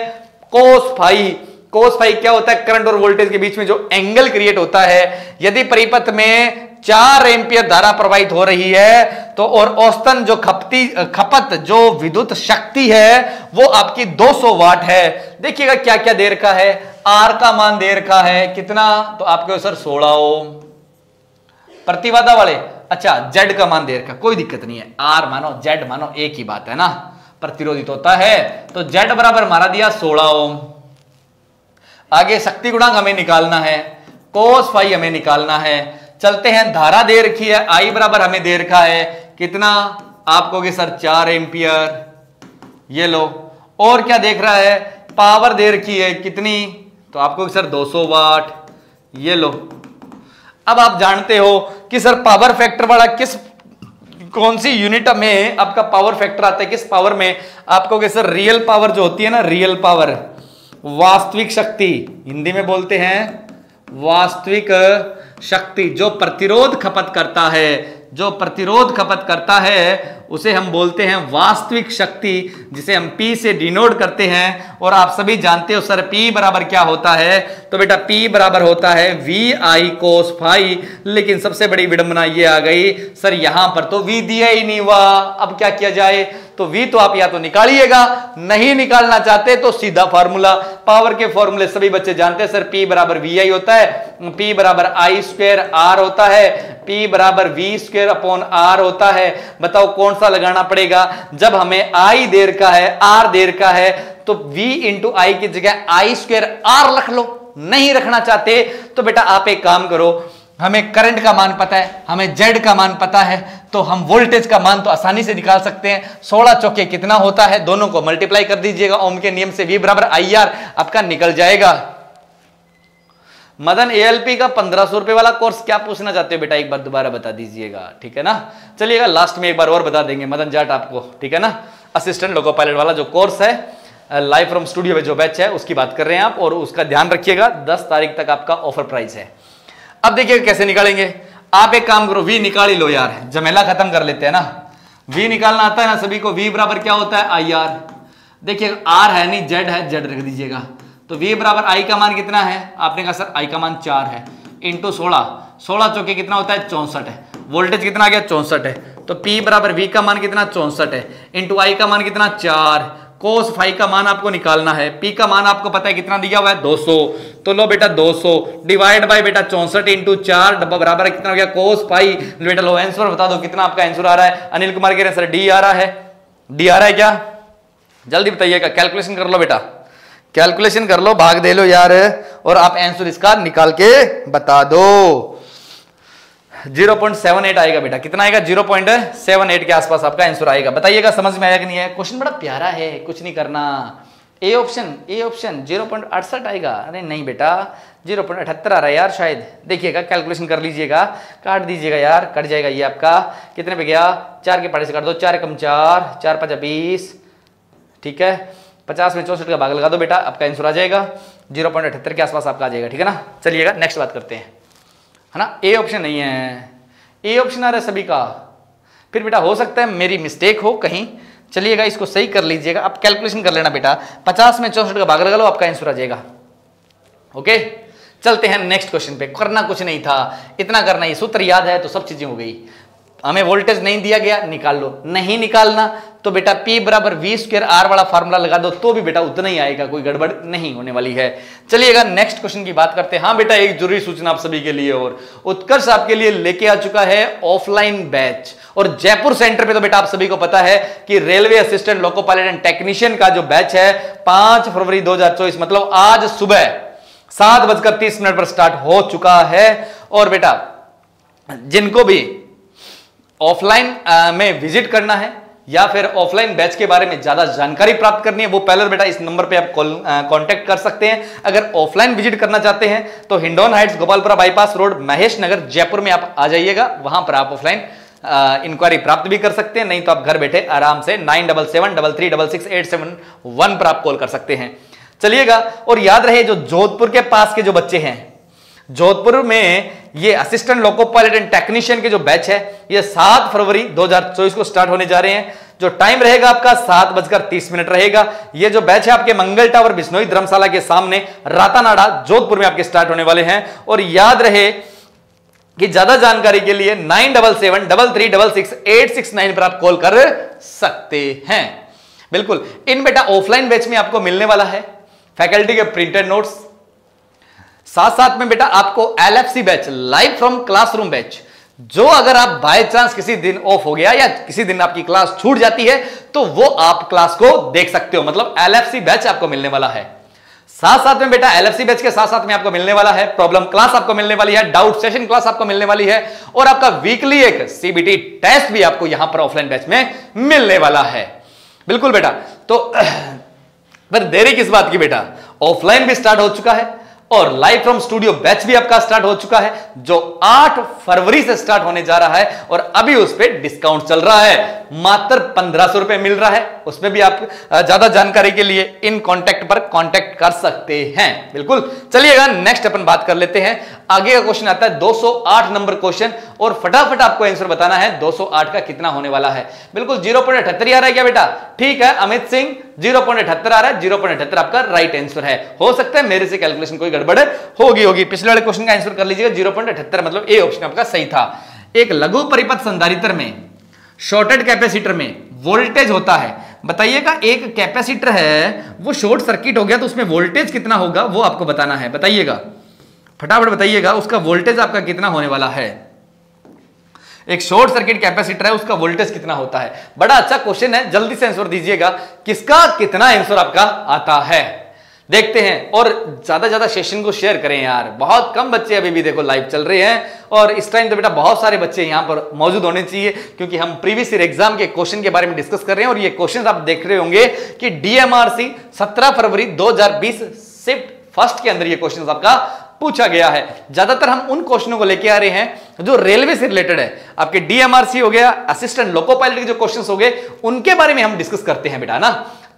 Cos phi. कोस फाई क्या होता है करंट और वोल्टेज के बीच में जो एंगल क्रिएट होता है, यदि परिपथ में चार एम्पियर धारा प्रवाहित हो रही है तो और औसतन जो खपती, खपत, जो विद्युत शक्ति है, वो आपकी 200 वाट है। देखिएगा क्या क्या देर का है। आर का मान दे रखा है। कितना? तो आपके सर 16 ओम। प्रतिवादा वाले? अच्छा जेड का मान दे रखा कोई दिक्कत नहीं है। आर मानो जेड मानो एक ही बात है ना। प्रतिरोधित होता है। तो जेड बराबर मारा दिया 16 ओम। आगे शक्ति गुणांक हमें निकालना है कोस फाई हमें निकालना है। चलते हैं, धारा दे रखी है आई बराबर हमें दे रखा है। कितना? आप कहोगे सर, चार एम्पियर। ये लो। और क्या देख रहा है? पावर दे रखी है, कितनी? तो आपको सर 200 वाट। ये लो। अब आप जानते हो कि सर पावर फैक्टर वाला किस, कौन सी यूनिट में आपका पावर फैक्टर आता है, किस पावर में? आपको सर रियल पावर जो होती है ना रियल पावर वास्तविक शक्ति। हिंदी में बोलते हैं वास्तविक शक्ति, जो प्रतिरोध खपत करता है, जो प्रतिरोध खपत करता है उसे हम बोलते हैं वास्तविक शक्ति, जिसे हम P से डिनोट करते हैं। और आप सभी जानते हो, सर, P बराबर क्या होता है? तो बेटा, P बराबर होता है वी आई कोस फाई लेकिन सबसे बड़ी विडंबना ये आ गई, सर, यहाँ पर तो V दिया ही नहीं हुआ। अब क्या किया जाए? तो V तो आप या तो निकालिएगा, नहीं निकालना चाहते तो सीधा फॉर्मूला पावर के फॉर्मूले सभी बच्चे जानते हैं, सर, P बराबर वी आई होता है। P बराबर आई स्क्वेयर आर होता है। P बराबर वी स्क्वेयर अपॉन आर होता है। बताओ कौन सा लगाना पड़ेगा। जब हमें आई देर का है आर देर का है तो v इंटू आई की जगह आई स्क्वेयर आर रख लो। नहीं रखना चाहते तो बेटा आप एक काम करो, हमें करंट का मान पता है, हमें जेड का मान पता है तो हम वोल्टेज का मान तो आसानी से निकाल सकते हैं। 16 चौके कितना होता है, दोनों को मल्टीप्लाई कर दीजिएगा, ओम के नियम से v बराबर आई आर आपका निकल जाएगा। मदन एएलपी का पंद्रह सौ रुपए वाला कोर्स क्या पूछना चाहते हो बेटा? एक बार दोबारा बता दीजिएगा, ठीक है ना? चलिएगा लास्ट में एक बार और बता देंगे, मदन जाट आपको, ठीक है ना? असिस्टेंट लोको पायलट वाला जो कोर्स है लाइव फ्रॉम स्टूडियो में जो बैच है, उसकी बात कर रहे हैं आप और उसका ध्यान रखिएगा, दस तारीख तक आपका ऑफ़र प्राइस है। अब देखिए कैसे निकालेंगे। आप एक काम करो वी निकाल ही लो यार जमेला खत्म कर लेते हैं ना। वी निकालना आता है ना सभी को वी बराबर क्या होता है? आई आर देखिए आर है नहीं जेड है जेड रख दीजिएगा। तो v बराबर आई का मान कितना है? आपने कहा, सर आई का मान चार है। इंटू सोलह। सोलह चौके कितना होता है? चौसठ है। वोल्टेज कितना आ गया? चौसठ है। तो p बराबर v का मान कितना? चौसठ है। इंटू आई का मान कितना? चार। कोस फाइव का मान आपको निकालना है। P का मान आपको पता है कितना दिया हुआ है? 200 तो लो बेटा 200 डिवाइड बाय बेटा चौसठ इंटू चार बराबर कितना हो गया? कोस फाइव बेटा, लो आंसर बता दो, कितना आपका आंसर आ रहा है? अनिल कुमार कह रहे हैं, सर डी आ रहा है। डी आ रहा है क्या? जल्दी बताइएगा। कैलकुलेशन कर लो बेटा। कैलकुलेशन कर लो, भाग दे लो यार, और आप आंसर इसका निकाल के बता दो। 0.78 आएगा बेटा। कितना आएगा? 0.78 के आसपास आपका आंसर आएगा। बताइएगा, समझ में आया कि नहीं है? क्वेश्चन बड़ा प्यारा है, कुछ नहीं करना। A option A option zero point अड़सठ आएगा। अरे नहीं बेटा ज़ीरो पॉइंट अठहत्तर आ रहा है यार शायद। देखिएगा कैलकुलेशन कर लीजिएगा। काट दीजिएगा यार, कट जाएगा ये आपका। कितने पे गया? चार के पाटे से काट दो। चार कम चार चार पाँच बीस। ठीक है? पचास में चौसठ का भाग लगा दो बेटा आपका आंसर आ जाएगा। ज़ीरो पॉइंट अठहत्तर के आसपास आपका आ जाएगा, ठीक है ना? चलिएगा नेक्स्ट बात करते हैं। है ना? ए ऑप्शन नहीं है। ए ऑप्शन आ रहा है सभी का। फिर बेटा, हो सकता है मेरी मिस्टेक हो कहीं। चलिएगा, इसको सही कर लीजिएगा। आप कैलकुलेशन कर लेना बेटा। पचास में चौसठ का भाग लगा लो, आपका आंसर आ जाएगा। ओके चलते हैं नेक्स्ट क्वेश्चन पे। करना कुछ नहीं था। इतना करना ये सूत्र याद है तो सब चीज़ें हो गई। हमें वोल्टेज नहीं दिया गया, निकाल लो। नहीं निकालना तो बेटा P बराबर वी स्क्र आर वाला फार्मूला लगा दो तो भी बेटा उतना ही आएगा, कोई गड़बड़ नहीं होने वाली है। चलिएगा नेक्स्ट क्वेश्चन की बात करते हैं। हाँ बेटा, एक ज़रूरी सूचना आप सभी के लिए और उत्कर्ष आपके लिए लेके आ चुका है ऑफलाइन बैच और जयपुर सेंटर पे तो बेटा आप सभी को पता है कि railway assistant loco pilot and technician का जो बैच है, पाँच फरवरी दो हज़ार चौबीस मतलब आज सुबह सात बजकर तीस मिनट पर स्टार्ट हो चुका है। और बेटा, जिनको भी ऑफलाइन में विज़िट करना है, या फिर ऑफलाइन बैच के बारे में ज़्यादा जानकारी प्राप्त करनी है, वो पहले बेटा इस नंबर पे आप कॉल कांटेक्ट कर सकते हैं। अगर ऑफलाइन विज़िट करना चाहते हैं तो Hindon heights, Gopalpura bypass road, Mahesh Nagar, Jaipur में आप आ जाइएगा। वहाँ पर आप ऑफलाइन इंक्वायरी प्राप्त भी कर सकते हैं, नहीं तो आप घर बैठे आराम से nine double seven double three double six eight seven one पर आप कॉल कर सकते हैं चलिएगा और याद रहे जो जोधपुर के पास के जो बच्चे हैं जोधपुर में ये assistant loco pilot and technician के जो बैच है, ये सात फरवरी 2024 को स्टार्ट होने जा रहे हैं। जो टाइम रहेगा आपका सात बजकर तीस मिनट रहेगा। ये जो बैच है आपके मंगल टावर बिश्नोई धर्मशाला के सामने, रातानाडा, जोधपुर में आपके स्टार्ट होने वाले हैं। और याद रहे कि ज़्यादा जानकारी के लिए nine double seven, double three, double six, eight six nine पर आप कॉल कर सकते हैं। बिल्कुल, इन बेटा ऑफलाइन बैच में आपको मिलने वाला है। फैकल्टी के प्रिंटेड नोट्स साथ साथ में बेटा आपको LFC batch live from classroom batch जो अगर आप बाय चांस किसी दिन ऑफ़ हो गया या किसी दिन आपकी क्लास छूट जाती है तो वो आप क्लास को देख सकते हो। मतलब एलएफसी बैच आपको मिलने वाला है। साथ साथ में बेटा एलएफसी बैच के साथ साथ में आपको मिलने वाला है प्रॉब्लम क्लास आपको मिलने वाली है डाउट सेशन क्लास आपको मिलने वाली है, और आपका वीकली एक सीबीटी टेस्ट भी आपको यहाँ पर ऑफलाइन बैच में मिलने वाला है। बिल्कुल बेटा तो [CLEARS THROAT] पर देरी किस बात की बेटा? ऑफलाइन भी स्टार्ट हो चुका है। और लाइव फ्रॉम स्टूडियो बैच भी आपका स्टार्ट हो चुका है, जो 8 फरवरी से स्टार्ट होने जा रहा है और अभी उस पर डिस्काउंट चल रहा है। मात्र पंद्रह सौ रुपए मिल रहा है। उसमें भी आप ज़्यादा जानकारी के लिए इन कॉन्टेक्ट पर कॉन्टेक्ट कर सकते हैं। बिल्कुल। चलिएगा नेक्स्ट अपन बात कर लेते हैं। आगे का क्वेश्चन आता है 208 नंबर क्वेश्चन और फटाफट आपको आंसर बताना है 208 का कितना होने वाला है। बिल्कुल, ज़ीरो पॉइंट अठहत्तर आ रहा है क्या बेटा? ठीक है, अमित सिंह, ज़ीरो पॉइंट अठहत्तर आ रहा है, ज़ीरो पॉइंट आपका राइट आंसर है। हो सकता है मेरे से कैलकुलेशन कोई गड़बड़ होगी होगी। पिछले वाले क्वेश्चन का आंसर कर लीजिएगा, ज़ीरो पॉइंट अठहत्तर मतलब ए ऑप्शन आपका सही था। एक लघु परिपथ संधारित्र में शॉर्टेड कैपेसिटर में वोल्टेज होता है। बताइएगा, एक कैपेसिटर है, वो शॉर्ट सर्किट हो गया तो उसमें वोल्टेज कितना होगा, वो आपको बताना है। बताइएगा। फटाफट बताइएगा, उसका वोल्टेज आपका कितना होने वाला है? एक शॉर्ट सर्किट कैपेसिटर है, उसका वोल्टेज कितना होता है? बड़ा अच्छा क्वेश्चन है, जल्दी से आंसर दीजिएगा, किसका कितना आंसर आपका आता है? देखते हैं और ज़्यादा ज़्यादा सेशन को शेयर करें यार। बहुत कम बच्चे अभी भी देखो लाइव चल रहे हैं और इस टाइम तो बेटा बहुत सारे बच्चे यहाँ पर मौजूद होने चाहिए, क्योंकि हम प्रीवियस ईयर एग्ज़ाम के क्वेश्चन के बारे में डिस्कस कर रहे हैं और ये क्वेश्चन आप देख रहे होंगे कि डीएमआरसी 17 फरवरी 2020 शिफ्ट फ़र्स्ट के अंदर ये क्वेश्चन आपका पूछा गया है। ज़्यादातर हम उन क्वेश्चनों को लेके आ रहे हैं जो रेलवे से रिलेटेड है। आपके डीएमआरसी हो गया असिस्टेंट लोको पायलट के जो क्वेश्चंस हो गए, उनके बारे में हम डिस्कस करते हैं बेटा, ना?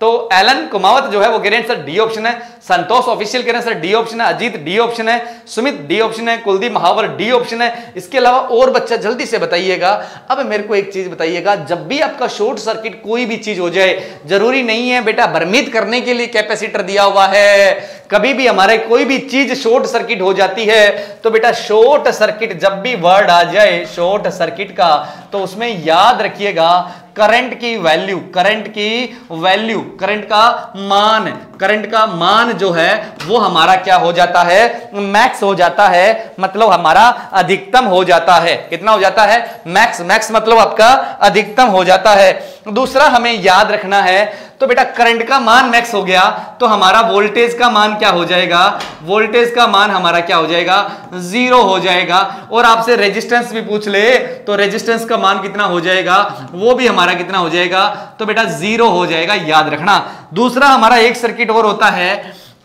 तो एलन कुमावत जो है, वो कह सर डी ऑप्शन है। संतोष ऑफिशियल कह सर डी ऑप्शन है। अजीत डी ऑप्शन है। सुमित डी ऑप्शन है। कुलदीप महावर डी ऑप्शन है। इसके अलावा और बच्चा, जल्दी से बताइएगा। अब मेरे को एक चीज़ बताइएगा, जब भी आपका शॉर्ट सर्किट कोई भी चीज़ हो जाए, ज़रूरी नहीं है बेटा भ्रमित करने के लिए कैपेसिटर दिया हुआ है। कभी भी हमारे कोई भी चीज़ शॉर्ट सर्किट हो जाती है तो बेटा शॉर्ट सर्किट जब भी वर्ड आ जाए शॉर्ट सर्किट का तो उसमें याद रखिएगा करंट की वैल्यू, करंट की वैल्यू, करंट का मान, करंट का मान जो है, वो हमारा क्या हो जाता है? मैक्स हो जाता है मतलब हमारा अधिकतम हो जाता है। कितना हो जाता है? मैक्स मैक्स मतलब आपका अधिकतम हो जाता है। दूसरा हमें याद रखना है तो बेटा करंट का मान मैक्स हो गया तो हमारा वोल्टेज का मान क्या हो जाएगा? वोल्टेज का मान हमारा क्या हो जाएगा? ज़ीरो हो जाएगा। और आपसे रेजिस्टेंस भी पूछ ले तो रेजिस्टेंस का मान कितना हो जाएगा? वो भी हमारा कितना हो जाएगा? तो बेटा ज़ीरो हो जाएगा, याद रखना। दूसरा हमारा एक सर्किट और होता है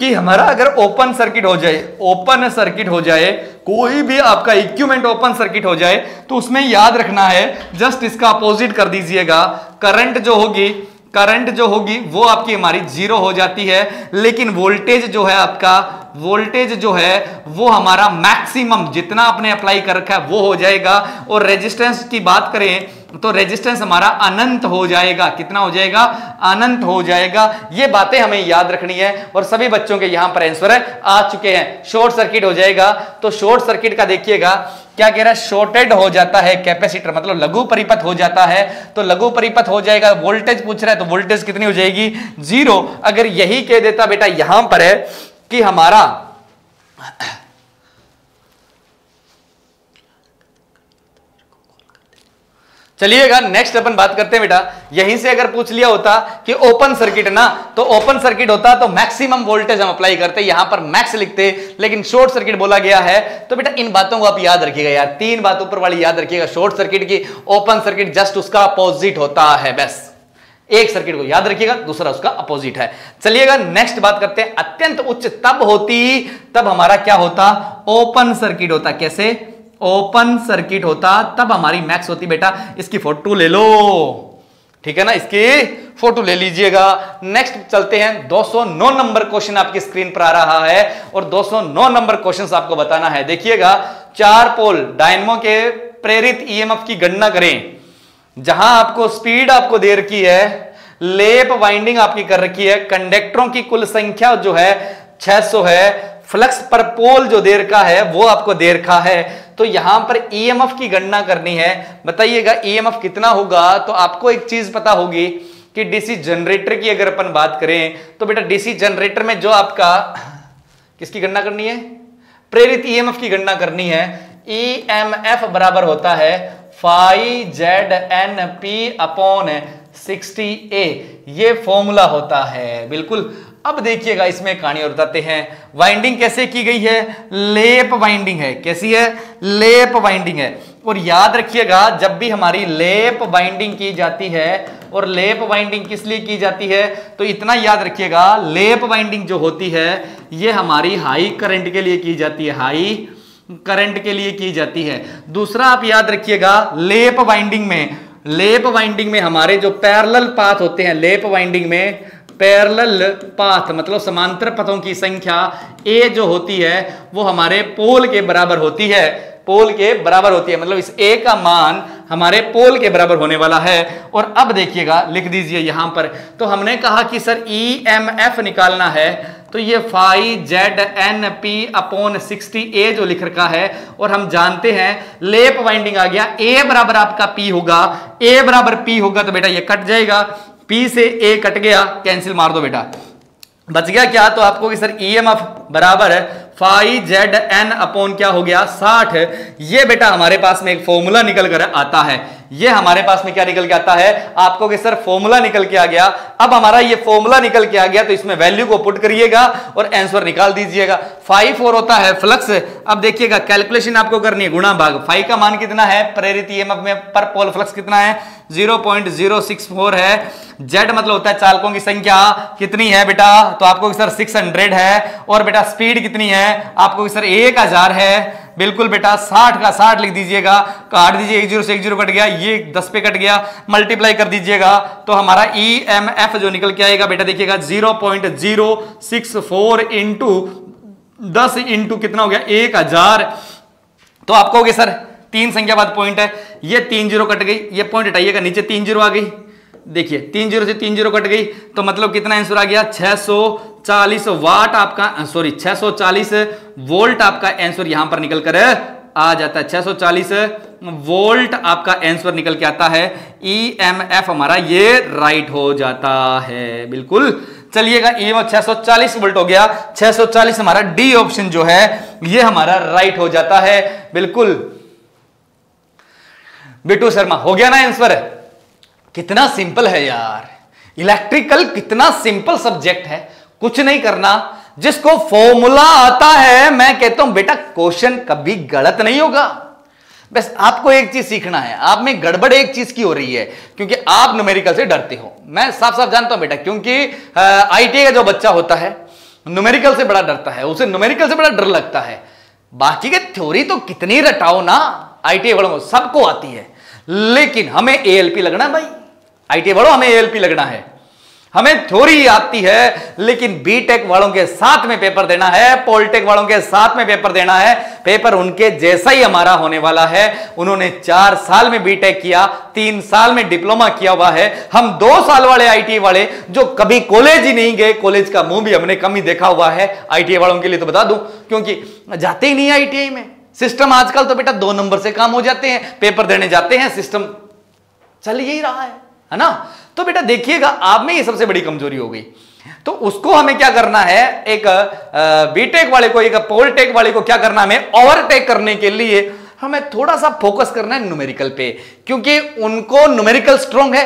कि हमारा अगर ओपन सर्किट हो जाए ओपन सर्किट हो जाए, कोई भी आपका इक्विपमेंट ओपन सर्किट हो जाए तो उसमें याद रखना है जस्ट इसका अपोजिट कर दीजिएगा। करंट जो होगी करंट जो होगी, वो आपकी हमारी ज़ीरो हो जाती है, लेकिन वोल्टेज जो है आपका वोल्टेज जो है, वो हमारा मैक्सिमम जितना आपने अप्लाई कर रखा है, वो हो जाएगा। और रेजिस्टेंस की बात करें तो रेजिस्टेंस हमारा अनंत हो जाएगा। कितना हो जाएगा? अनंत हो जाएगा। ये बातें हमें याद रखनी है, और सभी बच्चों के यहाँ पर आंसर है, आ चुके हैं। शॉर्ट सर्किट हो जाएगा। तो शॉर्ट सर्किट का देखिएगा, क्या कह रहा है? शॉर्टेड हो जाता है कैपेसिटर मतलब लघु परिपथ हो जाता है। तो लघु परिपथ हो जाएगा। वोल्टेज पूछ रहा है तो वोल्टेज कितनी हो जाएगी? ज़ीरो अगर यही कह देता बेटा, यहाँ पर है कि हमारा चलिएगा नेक्स्ट अपन बात करते हैं बेटा। यहीं से अगर पूछ लिया होता कि ओपन सर्किट ना तो ओपन सर्किट होता तो मैक्सिमम वोल्टेज हम अप्लाई करते, यहाँ पर मैक्स लिखते, लेकिन शॉर्ट सर्किट बोला गया है। तो बेटा, इन बातों को आप याद रखिएगा यार, तीन बात ऊपर वाली याद रखिएगा शॉर्ट सर्किट की ओपन सर्किट जस्ट उसका अपोजिट होता है, बस। एक सर्किट को याद रखिएगा, दूसरा उसका अपोजिट है। चलिएगा नेक्स्ट बात करते हैं। अत्यंत उच्च तब होती, तब हमारा क्या होता? ओपन सर्किट होता। कैसे? ओपन सर्किट होता, तब हमारी मैक्स होती। बेटा, इसकी फ़ोटो ले लो। ठीक है ना? इसकी फ़ोटो ले लीजिएगा। नेक्स्ट चलते हैं। 209 नंबर क्वेश्चन आपकी स्क्रीन पर आ रहा है और 209 नंबर क्वेश्चन आपको बताना है। देखिएगा, चार पोल डायनमो के प्रेरित ईएमएफ की गणना करें। जहाँ आपको स्पीड आपको दे रखी है, लेप वाइंडिंग आपकी कर रखी है, कंडक्टरों की कुल संख्या जो है 600 है, फ्लक्स पर पोल जो देर का है, वो आपको दे रखा है। तो यहाँ पर ईएमएफ e की गणना करनी है। बताइएगा ईएमएफ e कितना होगा? तो आपको एक चीज़ पता होगी कि डीसी जनरेटर की अगर अपन बात करें तो बेटा डीसी जनरेटर में जो आपका, किसकी गणना करनी है? प्रेरित ईएमएफ e की गणना करनी है। ईएमएफ बराबर होता है five Z N P upon sixty A, ये फॉर्मूला होता है। बिल्कुल। अब देखिएगा इसमें कहानी और बताते हैं। वाइंडिंग कैसे की गई है? लेप वाइंडिंग है। कैसी है? लेप वाइंडिंग है। और याद रखिएगा, जब भी हमारी लेप बाइंडिंग की जाती है, और लेप बाइंडिंग किस लिए की जाती है तो इतना याद रखिएगा, लेप बाइंडिंग जो होती है, ये हमारी हाई करंट के लिए की जाती है। हाई करंट के लिए की जाती है। दूसरा आप याद रखिएगा, लेप बाइंडिंग में। लेप वाइंडिंग में हमारे जो पैरल पाथ होते हैं, लेप बाइंडिंग में पैरेलल पाथ मतलब समांतर पथों की संख्या ए जो होती है, वो हमारे पोल के बराबर होती है। पोल के बराबर होती है मतलब इस ए का मान हमारे पोल के बराबर होने वाला है। और अब देखिएगा, लिख दीजिए यहाँ पर। तो हमने कहा कि सर ई एम एफ़ निकालना है। तो ये five Z N P upon sixty A जो लिख रखा है, और हम जानते हैं, लेप वाइंडिंग आ गया, ए बराबर आपका पी होगा, ए बराबर पी होगा तो बेटा ये कट जाएगा, पी से ए कट गया, कैंसिल मार दो बेटा। बच गया क्या? तो आपको कि सर ई एम एफ़ बराबर फाइव जेड एन अपोन क्या हो गया? साठ। ये बेटा हमारे पास में एक फॉर्मूला निकल कर आता है। ये हमारे पास में क्या निकल के आता है? आपको कि सर फॉर्मूला निकल के आ गया। अब हमारा ये फॉर्मूला निकल के आ गया तो इसमें वैल्यू को पुट करिएगा और आंसर निकाल दीजिएगा। फाइव फोर होता है फ्लक्स अब देखिएगा कैलकुलेशन आपको करनी है, गुणा भाग। फाइव का मान कितना है? प्रेरित ईएमएफ में पर पोल फ्लक्स कितना है? 0.064 है। जेड मतलब होता है चालकों की संख्या। कितनी है बेटा? तो आपको सर 600 है। और बेटा स्पीड कितनी है? आपको सर एक हज़ार है। बिल्कुल बेटा, साठ का साठ लिख दीजिएगा, काट दीजिए, एक ज़ीरो से एक ज़ीरो कट गया, ये दस पे कट गया मल्टीप्लाई कर दीजिएगा तो हमारा ई एम एफ़ जो निकल के आएगा, बेटा देखिएगा zero point zero six four into दस इंटू कितना हो गया, एक हज़ार। तो आप कहोगे, सर, तीन संख्या बाद पॉइंट है, ये तीन ज़ीरो कट गई, ये पॉइंट हटाइएगा, नीचे तीन ज़ीरो आ गई। देखिए, तीन ज़ीरो से तीन ज़ीरो कट गई तो मतलब कितना आंसर आ गया? 640 वाट आपका सॉरी 640 वोल्ट आपका आंसर यहाँ पर निकल कर आ जाता है। 640 वोल्ट आपका आंसर निकल के आता है। ई एम एफ़ हमारा ये राइट हो जाता है, बिल्कुल। चलिएगा ई एम छह वोल्ट हो गया। 640 हमारा डी ऑप्शन जो है, ये हमारा राइट हो जाता है, बिल्कुल। बिटू शर्मा, हो गया ना आंसर कितना सिंपल है यार। इलेक्ट्रिकल कितना सिंपल सब्जेक्ट है। कुछ नहीं करना। जिसको फॉर्मूला आता है, मैं कहता हूँ, बेटा, क्वेश्चन कभी गलत नहीं होगा। बस आपको एक चीज़ सीखना है। आप में गड़बड़ एक चीज़ की हो रही है, क्योंकि आप न्यूमेरिकल से डरते हो। मैं साफ़ साफ़ जानता हूँ, बेटा, क्योंकि आईटीआई का जो बच्चा होता है न्यूमेरिकल से बड़ा डरता है। उसे न्यूमेरिकल से बड़ा डर लगता है। बाकी के थ्योरी तो कितनी रटाओ ना आईटीआई वालों को सबको आती है। लेकिन हमें एएलपी लगना भाई। आईटी वालों, हमें एएलपी लगना है। हमें थ्योरी आती है, लेकिन बीटेक वालों के साथ में पेपर देना है पॉलिटेक वालों के साथ में पेपर देना है। पेपर उनके जैसा ही हमारा होने वाला है। उन्होंने चार साल में बीटेक किया, तीन साल में डिप्लोमा किया हुआ है। हम दो साल वाले आईटी वाले, जो कभी कॉलेज ही नहीं गए कॉलेज का मुँह भी हमने कम ही देखा हुआ है। आईटीआई वालों के लिए तो बता दूँ, क्योंकि जाते ही नहीं आईटीआई में। सिस्टम आजकल तो बेटा दो नंबर से काम हो जाते हैं पेपर देने जाते हैं सिस्टम चल यही रहा है। है ना? तो बेटा देखिएगा, आप में ये सबसे बड़ी कमज़ोरी हो गई। तो उसको हमें क्या करना है? एक बीटेक वाले को, एक पोलटेक वाले को क्या करना हमें? ओवरटेक करने के लिए हमें थोड़ा सा फोकस करना है न्यूमेरिकल पे। क्योंकि उनको न्यूमेरिकल स्ट्रांग है,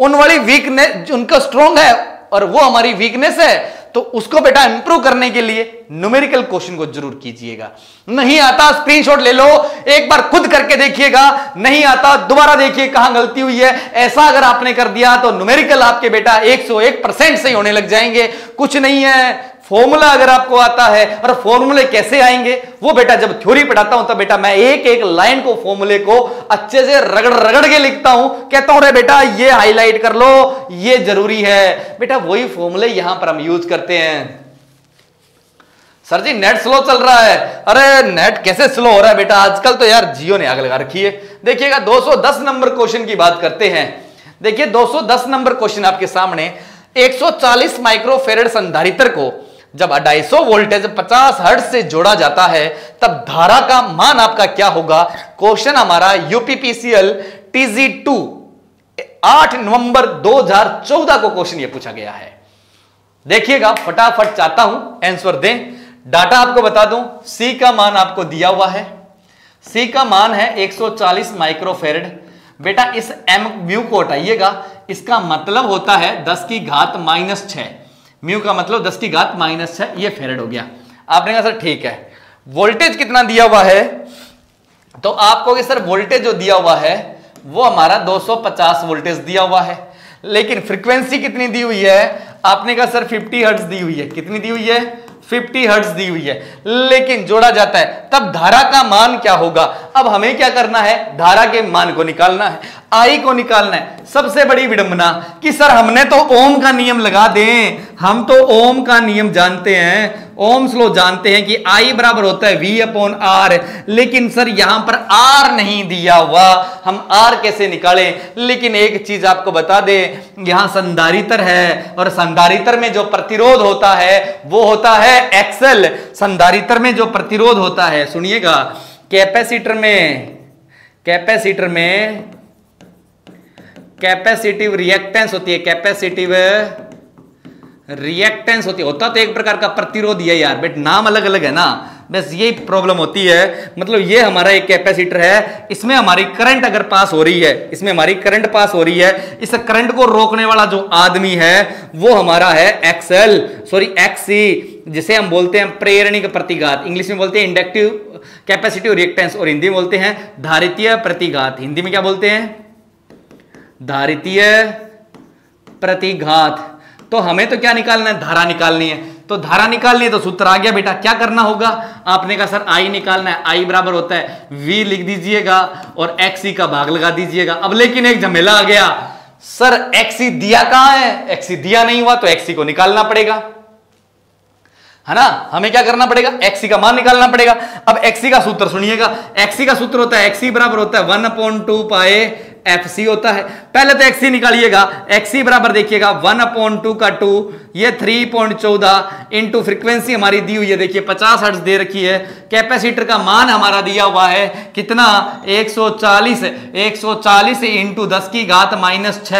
उन वाली वीकनेस उनका स्ट्रांग है, और वो हमारी वीकनेस है। तो उसको बेटा इंप्रूव करने के लिए न्यूमेरिकल क्वेश्चन को ज़रूर कीजिएगा। नहीं आता स्क्रीनशॉट ले लो, एक बार खुद करके देखिएगा। नहीं आता, दोबारा देखिए कहाँ गलती हुई है। ऐसा अगर आपने कर दिया तो न्यूमेरिकल आपके बेटा 101 परसेंट सही होने लग जाएँगे। कुछ नहीं है फॉर्मूला अगर आपको आता है, और फॉर्मूले कैसे आएँगे, वो बेटा जब थ्योरी पढ़ाता हूँ तो बेटा मैं एक एक लाइन को, फॉर्मूले को अच्छे से रगड़ रगड़ के लिखता हूँ। कहता हूँ बेटा, ये हाईलाइट कर लो, ये ज़रूरी है। बेटा, वही फॉर्मूले यहाँ पर हम यूज़ करते हैं। सर जी, नेट स्लो चल रहा है। अरे, नेट कैसे स्लो हो रहा है बेटा? आजकल तो यार जियो ने आग लगा रखी है। देखिएगा 210 नंबर क्वेश्चन की बात करते हैं। देखिए 210 नंबर क्वेश्चन आपके सामने 140 माइक्रोफेरेड संधारित्र को जब 250 वोल्टेज 50 हर्ट से जोड़ा जाता है, तब धारा का मान आपका क्या होगा? क्वेश्चन हमारा यूपीपीसीएल टीजी टू आठ नवंबर 2014 को क्वेश्चन ये पूछा गया है। देखिएगा, फटाफट चाहता हूँ आंसर दें। डाटा आपको बता दूँ सी का मान आपको दिया हुआ है। सी का मान है 140 माइक्रोफेरेड। बेटा, इस एम म्यू को हटाइएगा। इसका मतलब होता है 10 की घात माइनस छह। म्यू का मतलब दस की घात माइनस छह ये फेरेड हो गया। आपने कहा, सर, ठीक है। वोल्टेज कितना दिया हुआ है? तो आपको सर वोल्टेज जो दिया हुआ है, वो हमारा 250 वोल्टेज दिया हुआ है। लेकिन फ्रीक्वेंसी कितनी दी हुई है? आपने कहा, सर 50 हर्ट्ज दी हुई है। कितनी दी हुई है? 50 हर्ट्ज दी हुई है। लेकिन जोड़ा जाता है, तब धारा का मान क्या होगा? अब हमें क्या करना है? धारा के मान को निकालना है आई को निकालना है। सबसे बड़ी विडंबना कि सर हमने तो ओम का नियम लगा दें। हम तो ओम का नियम जानते हैं। ओम स्लो जानते हैं कि आई बराबर होता है वी अपॉन आर लेकिन सर यहाँ पर आर नहीं दिया हुआ। हम आर कैसे निकालें? लेकिन एक चीज़ आपको बता दे, यहाँ संधारितर है और संधारितर में जो प्रतिरोध होता है, वो होता है एक्सेल संधारितर में जो प्रतिरोध होता है, सुनिएगा, कैपेसिटर में कैपेसिटर में कैपेसिटिव रिएक्टेंस होती है, कैपेसिटिव रिएक्टेंस होती है। होता तो एक प्रकार का प्रतिरोध है यार बट नाम अलग अलग है ना। बस यही प्रॉब्लम होती है। मतलब ये हमारा एक कैपेसिटर है। इसमें हमारी करंट अगर पास हो रही है, इसमें हमारी करंट पास हो रही है, इस करंट को रोकने वाला जो आदमी है, वो हमारा है एक्सएल सॉरी एक्सी जिसे हम बोलते हैं प्रेरणिक प्रतिघात। इंग्लिश में बोलते हैं इंडक्टिव कैपेसिटिव रिएक्टेंस और हिंदी में बोलते हैं धारितीय प्रतिघात। हिंदी में क्या बोलते हैं? धारितीय प्रतिघात। तो हमें तो क्या निकालना है? धारा निकालनी है। तो धारा निकालनी है तो सूत्र आ गया बेटा, क्या करना होगा? आपने कहा, सर आई निकालना है आई बराबर होता है वी लिख दीजिएगा और एक्सी का भाग लगा दीजिएगा। अब लेकिन एक झमेला आ गया। सर एक्सी दिया कहाँ है? एक्सी दिया नहीं हुआ तो एक्सी को निकालना पड़ेगा। है ना? हमें क्या करना पड़ेगा? एक्सी का मान निकालना पड़ेगा। अब एक्सी का सूत्र सुनिएगा। एक्सी का सूत्र होता है एक्सी बराबर होता है, one upon two pi F C होता है। पहले तो एक्सी निकालिएगा। एक्सी बराबर देखिएगा। वन अपॉन टू का टू ये थ्री पॉइंट चौदह इंटू फ्रिक्वेंसी हमारी दी हुई है। देखिए, पचास हर्ट्ज दे रखी है। कैपेसिटर का मान हमारा दिया हुआ है। कितना? 140 140 इंटू दस की घात माइनस छ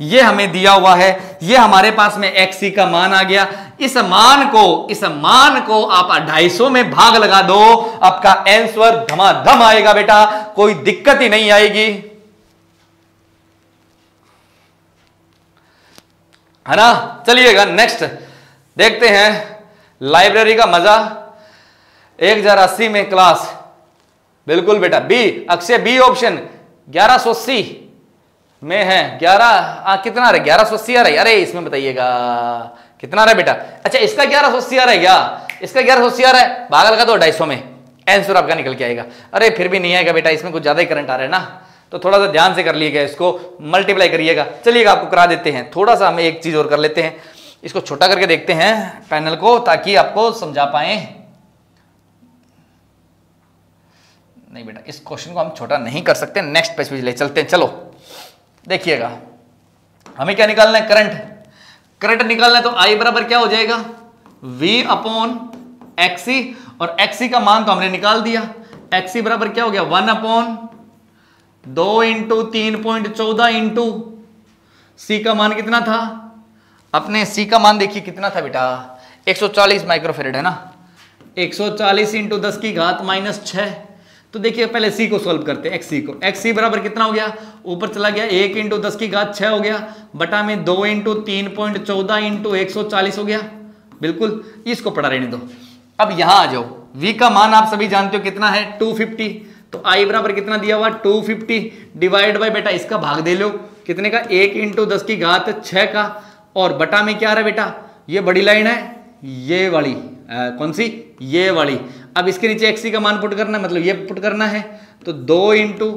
ये हमें दिया हुआ है। ये हमारे पास में एक्सी का मान आ गया। इस मान को, इस मान को आप 250 में भाग लगा दो। आपका आंसर धमाधम आएगा बेटा। कोई दिक्कत ही नहीं आएगी। है ना चलिएगा नेक्स्ट देखते हैं लाइब्रेरी का मज़ा। एक हज़ार अस्सी में क्लास बिल्कुल बेटा बी अक्षय बी ऑप्शन ग्यारह सौ अस्सी में है। ग्यारह कितना रहे? ग्यारह सौ अस्सी आ रहा है। अरे, इसमें बताइएगा। कितना रहा बेटा? अच्छा इसका ग्यारह सौ अस्सी आ रहा है क्या? इसका ग्यारह सौ अस्सी आ रहा है? भाग लगा दो ढाई सौ में। आंसर आपका निकल के आएगा। अरे, फिर भी नहीं आएगा बेटा, इसमें कुछ ज़्यादा ही करंट आ रहा है ना। तो थोड़ा सा ध्यान से कर लीजिएगा, इसको मल्टीप्लाई करिएगा। चलिएगा, आपको करा देते हैं। थोड़ा सा हम एक चीज़ और कर लेते हैं। इसको छोटा करके देखते हैं पैनल को, ताकि आपको समझा पाए। नहीं बेटा, इस क्वेश्चन को हम छोटा नहीं कर सकते नेक्स्ट पेज पे ले चलते हैं। चलो, देखिएगा। हमें क्या निकालना है? करंट करंट निकालना है तो आई बराबर क्या हो जाएगा? वी अपॉन एक्सी और एक्सी का मान तो हमने निकाल दिया। एक्सी बराबर क्या हो गया? वन अपॉन दो इंटू तीन पॉइंट चौदह इंटू सी का मान कितना था? अपने सी का मान देखिए कितना था बेटा? 140 माइक्रोफेरेड है ना? 140 इंटू दस की घात माइनस छ तो देखिए पहले सी को सॉल्व करते हैं एक्स सी को। एक्स सी बराबर कितना हो गया? ऊपर चला गया, एक इंटू दस की घात छह हो गया। बटा में दो इंटू तीन पॉइंट चौदह इंटू एक सौ चालीस हो गया। बिल्कुल, इसको पढ़ा रहने दो। अब यहाँ आ जाओ। वी का मान आप सभी जानते हो कितना है? 250 तो आई बराबर कितना दिया हुआ? 250 डिवाइड बाय बेटा इसका भाग दे लो। कितने का? एक इंटू दस की घात छह का। और बटा में क्या आ रहा है बेटा? ये बड़ी लाइन है ये वाली। आ, कौन सी? ये वाली। अब इसके नीचे एक्सी का मान पुट करना मतलब ये पुट करना है। तो दो इंटू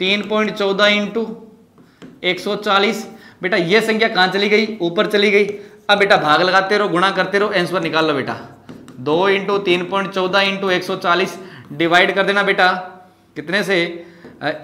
तीन पॉइंट चौदह इंटू एक सौ चालीस। बेटा ये संख्या कहाँ चली गई? ऊपर चली गई। अब बेटा भाग लगाते रहो गुणा करते रहो आंसर निकाल लो बेटा। दो इंटू तीन पॉइंट चौदह इंटू एक सौ चालीस। डिवाइड कर देना बेटा। कितने से?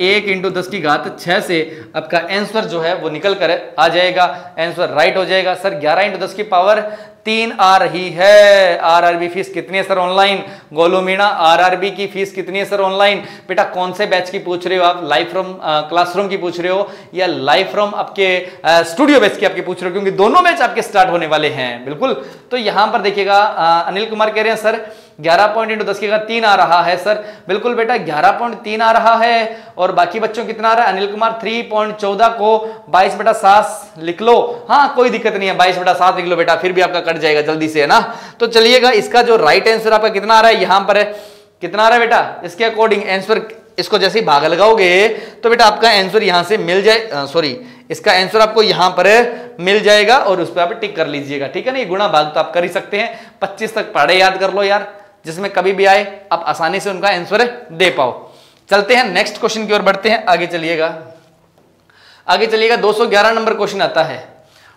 एक इंटू दस की घात छह से। आपका आंसर जो है, वो निकल कर आ जाएगा। आंसर राइट हो जाएगा। सर ग्यारह इंटू दस की पावर तीन आ रही है। आरआरबी फ़ीस कितनी है सर ऑनलाइन गोलूमीणा आरआरबी की फ़ीस कितनी है सर ऑनलाइन बेटा, कौन से बैच की पूछ रहे हो आप? लाइव फ्रॉम क्लासरूम की पूछ रहे हो? या लाइव फ्रॉम आपके स्टूडियो बैच की आपके पूछ रहे हो? क्योंकि दोनों बैच आपके स्टार्ट होने वाले हैं। बिल्कुल? तो यहाँ पर देखिएगा अनिल कुमार कह रहे हैं सर ग्यारह पॉइंट इंटू दस की तीन आ रहा है, सर, बिल्कुल बेटा ग्यारह पॉइंट तीन आ रहा है, और बाकी बच्चों कितना आ रहा है? अनिल कुमार थ्री पॉइंट चौदह को बाईस बेटा सात लिख लो। हाँ कोई दिक्कत नहीं है, बाईस बेटा सात लिख लो बेटा, फिर भी आपका कट जाएगा जल्दी से, है ना? तो चलिएगा, इसका जो राइट आंसर आपका कितना आ रहा है, यहाँ पर है। कितना आ रहा है बेटा? इसके अकॉर्डिंग आंसर इसको जैसे ही भाग लगाओगे तो बेटा आपका आंसर यहाँ से मिल जाए सॉरी इसका आंसर आपको यहाँ पर मिल जाएगा, और उस पर आप टिक कर लीजिएगा, ठीक है ना? ये गुणा भाग तो आप कर ही सकते हैं। 25 तक पढ़े याद कर लो यार। जिसमें कभी भी आए आप आसानी से उनका आंसर दे पाओ। चलते हैं नेक्स्ट क्वेश्चन की ओर बढ़ते हैं आगे चलिएगा। आगे चलिएगा 211 नंबर क्वेश्चन आता है।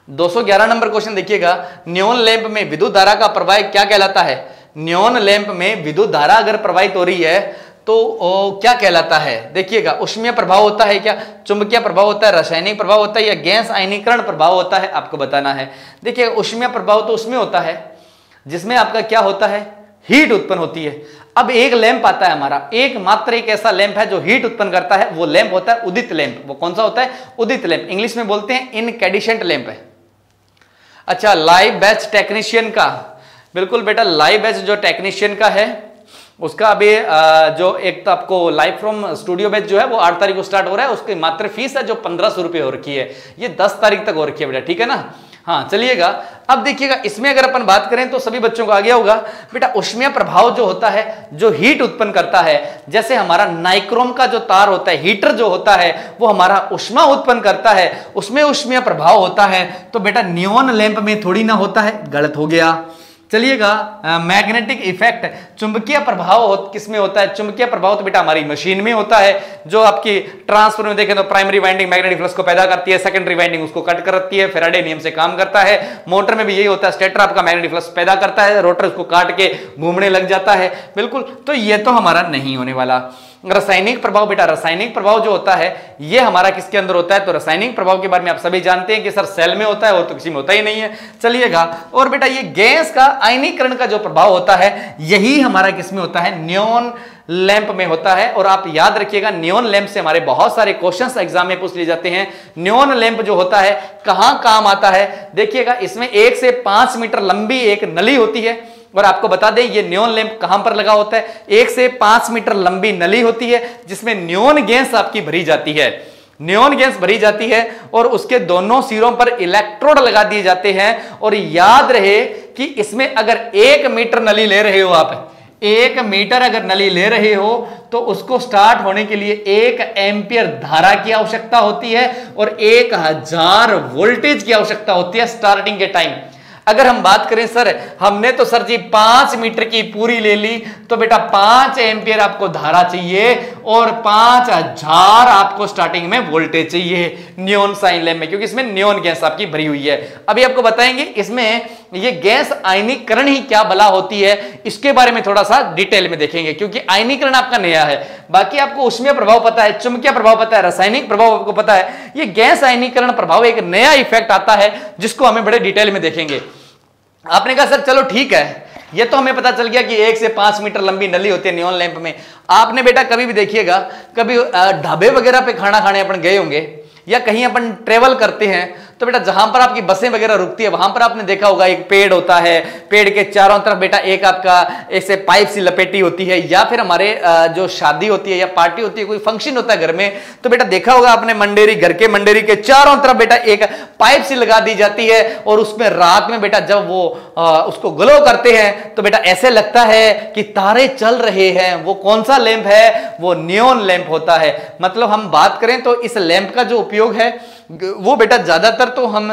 211 नंबर क्वेश्चन देखिएगा न्योन लैंप में विद्युत धारा का प्रवाह क्या कहलाता है? न्योन लैंप में विद्युत धारा अगर प्रवाहित हो रही है तो ओ, क्या कहलाता है? देखिएगा उष्मीय प्रभाव होता है क्या? चुंबकीय प्रभाव होता है रासायनिक प्रभाव होता है या गैस आयनीकरण प्रभाव होता है? आपको बताना है। देखिए उष्मीय प्रभाव तो उसमें होता है जिसमें आपका क्या होता है? हीट उत्पन्न होती है। अब एक लैंप आता है हमारा। एक मात्र एक ऐसा लैंप है जो हीट उत्पन्न करता है, वो लैंप होता है उदित लैंप वो कौन सा होता है? उदित लैंप इंग्लिश में बोलते हैं इनकेडिशेंट लैंप है। अच्छा लाइव बैच टेक्नीशियन का। बिल्कुल बेटा लाइव बैच जो टेक्नीशियन का है, उसका अभी जो एक तो आपको लाइव फ्रॉम स्टूडियो बैच जो है, वो आठ तारीख को स्टार्ट हो रहा है। उसकी मात्र फ़ीस है जो पंद्रह सौ रुपये हो रखी है। ये दस तारीख तक हो रखी है बेटा, ठीक है ना? हाँ चलिएगा। अब देखिएगा, इसमें अगर अपन बात करें तो सभी बच्चों को आ गया होगा। बेटा, उष्मीय प्रभाव जो होता है, जो हीट उत्पन्न करता है, जैसे हमारा नाइक्रोम का जो तार होता है हीटर जो होता है, वो हमारा उष्मा उत्पन्न करता है। उसमें उष्मीय प्रभाव होता है। तो बेटा न्योन लैंप में थोड़ी ना होता है, गलत हो गया। चलिएगा मैग्नेटिक इफ़ेक्ट चुंबकीय प्रभाव हो, किसमें होता है? चुंबकीय प्रभाव तो बेटा हमारी मशीन में होता है जो आपकी ट्रांसफ़र में देखें तो प्राइमरी वाइंडिंग मैग्नेटिक फ्लक्स को पैदा करती है सेकेंडरी वाइंडिंग उसको कट करती है फेराडे नियम से काम करता है मोटर में भी यही होता है स्टेटर आपका मैग्नेटिक फ्लक्स पैदा करता है रोटर उसको काट के घूमने लग जाता है बिल्कुल तो ये तो हमारा नहीं होने वाला। रासायनिक प्रभाव, बेटा, रासायनिक प्रभाव जो होता है, ये हमारा किसके अंदर होता है? तो रासायनिक प्रभाव के बारे में आप सभी जानते हैं कि सर, सेल में होता है और तो किसी में होता ही नहीं है। चलिएगा, और बेटा, ये गैस का आयनीकरण का जो प्रभाव होता है, यही हमारा किसमें होता है? न्योन लैंप में होता है। और आप याद रखिएगा, न्योन लैंप से हमारे बहुत सारे क्वेश्चंस एग्ज़ाम में पूछ लिए जाते हैं। न्योन लैंप जो होता है, कहाँ काम आता है? देखिएगा, इसमें एक से पाँच मीटर लंबी एक नली होती है। और आपको बता दें, ये न्योन लैंप कहाँ पर लगा होता है? एक से पाँच मीटर लंबी नली होती है, जिसमें न्योन गैस आपकी भरी जाती है। न्योन गैस भरी जाती है और उसके दोनों सिरों पर इलेक्ट्रोड लगा दिए जाते हैं। और याद रहे कि इसमें अगर एक मीटर नली ले रहे हो आप, एक मीटर अगर नली ले रहे हो तो उसको स्टार्ट होने के लिए एक एम्पियर धारा की आवश्यकता होती है और एक हज़ार वोल्टेज की आवश्यकता होती है स्टार्टिंग के टाइम अगर हम बात करें, सर, हमने तो सर जी, पाँच मीटर की पूरी ले ली। तो बेटा, पाँच एम्पियर आपको धारा चाहिए और पाँच हज़ार आपको स्टार्टिंग में वोल्टेज चाहिए न्योन साइन लैम्प में, क्योंकि इसमें न्योन गैस आपकी भरी हुई है। अभी आपको बताएँगे, इसमें ये गैस आयनीकरण ही क्या बला होती है, इसके बारे में थोड़ा सा डिटेल में देखेंगे, क्योंकि आयनीकरण आपका नया है। बाकी आपको उसमें प्रभाव पता है, चुंबकीय प्रभाव पता है, रासायनिक प्रभाव आपको पता है। ये गैस आयनीकरण प्रभाव एक नया इफ़ेक्ट आता है, जिसको हमें बड़े डिटेल में देखेंगे। आपने कहा, सर, चलो ठीक है। ये तो हमें पता चल गया कि एक से पाँच मीटर लंबी नली होती है न्योन लैंप में। आपने बेटा कभी भी देखिएगा, कभी ढाबे वगैरह पे खाना खाने अपन गए होंगे या कहीं अपन ट्रेवल करते हैं तो बेटा, जहाँ पर आपकी बसें वगैरह रुकती है, वहाँ पर आपने देखा होगा, एक पेड़ होता है, पेड़ के चारों तरफ़ बेटा एक आपका ऐसे पाइप सी लपेटी होती है, या फिर हमारे जो शादी होती है या पार्टी होती है, कोई फ़ंक्शन होता है घर में तो बेटा देखा होगा आपने मंडेरी, घर के मंडेरी के चारों तरफ़ बेटा एक पाइप सी लगा दी जाती है, और उसमें रात में बेटा जब वो उसको ग्लो करते हैं तो बेटा ऐसे लगता है कि तारे चल रहे हैं, वो कौन सा लैंप है? वो न्योन लैंप होता है। मतलब हम बात करें तो इस लैंप का जो उपयोग है वो बेटा ज़्यादातर तो हम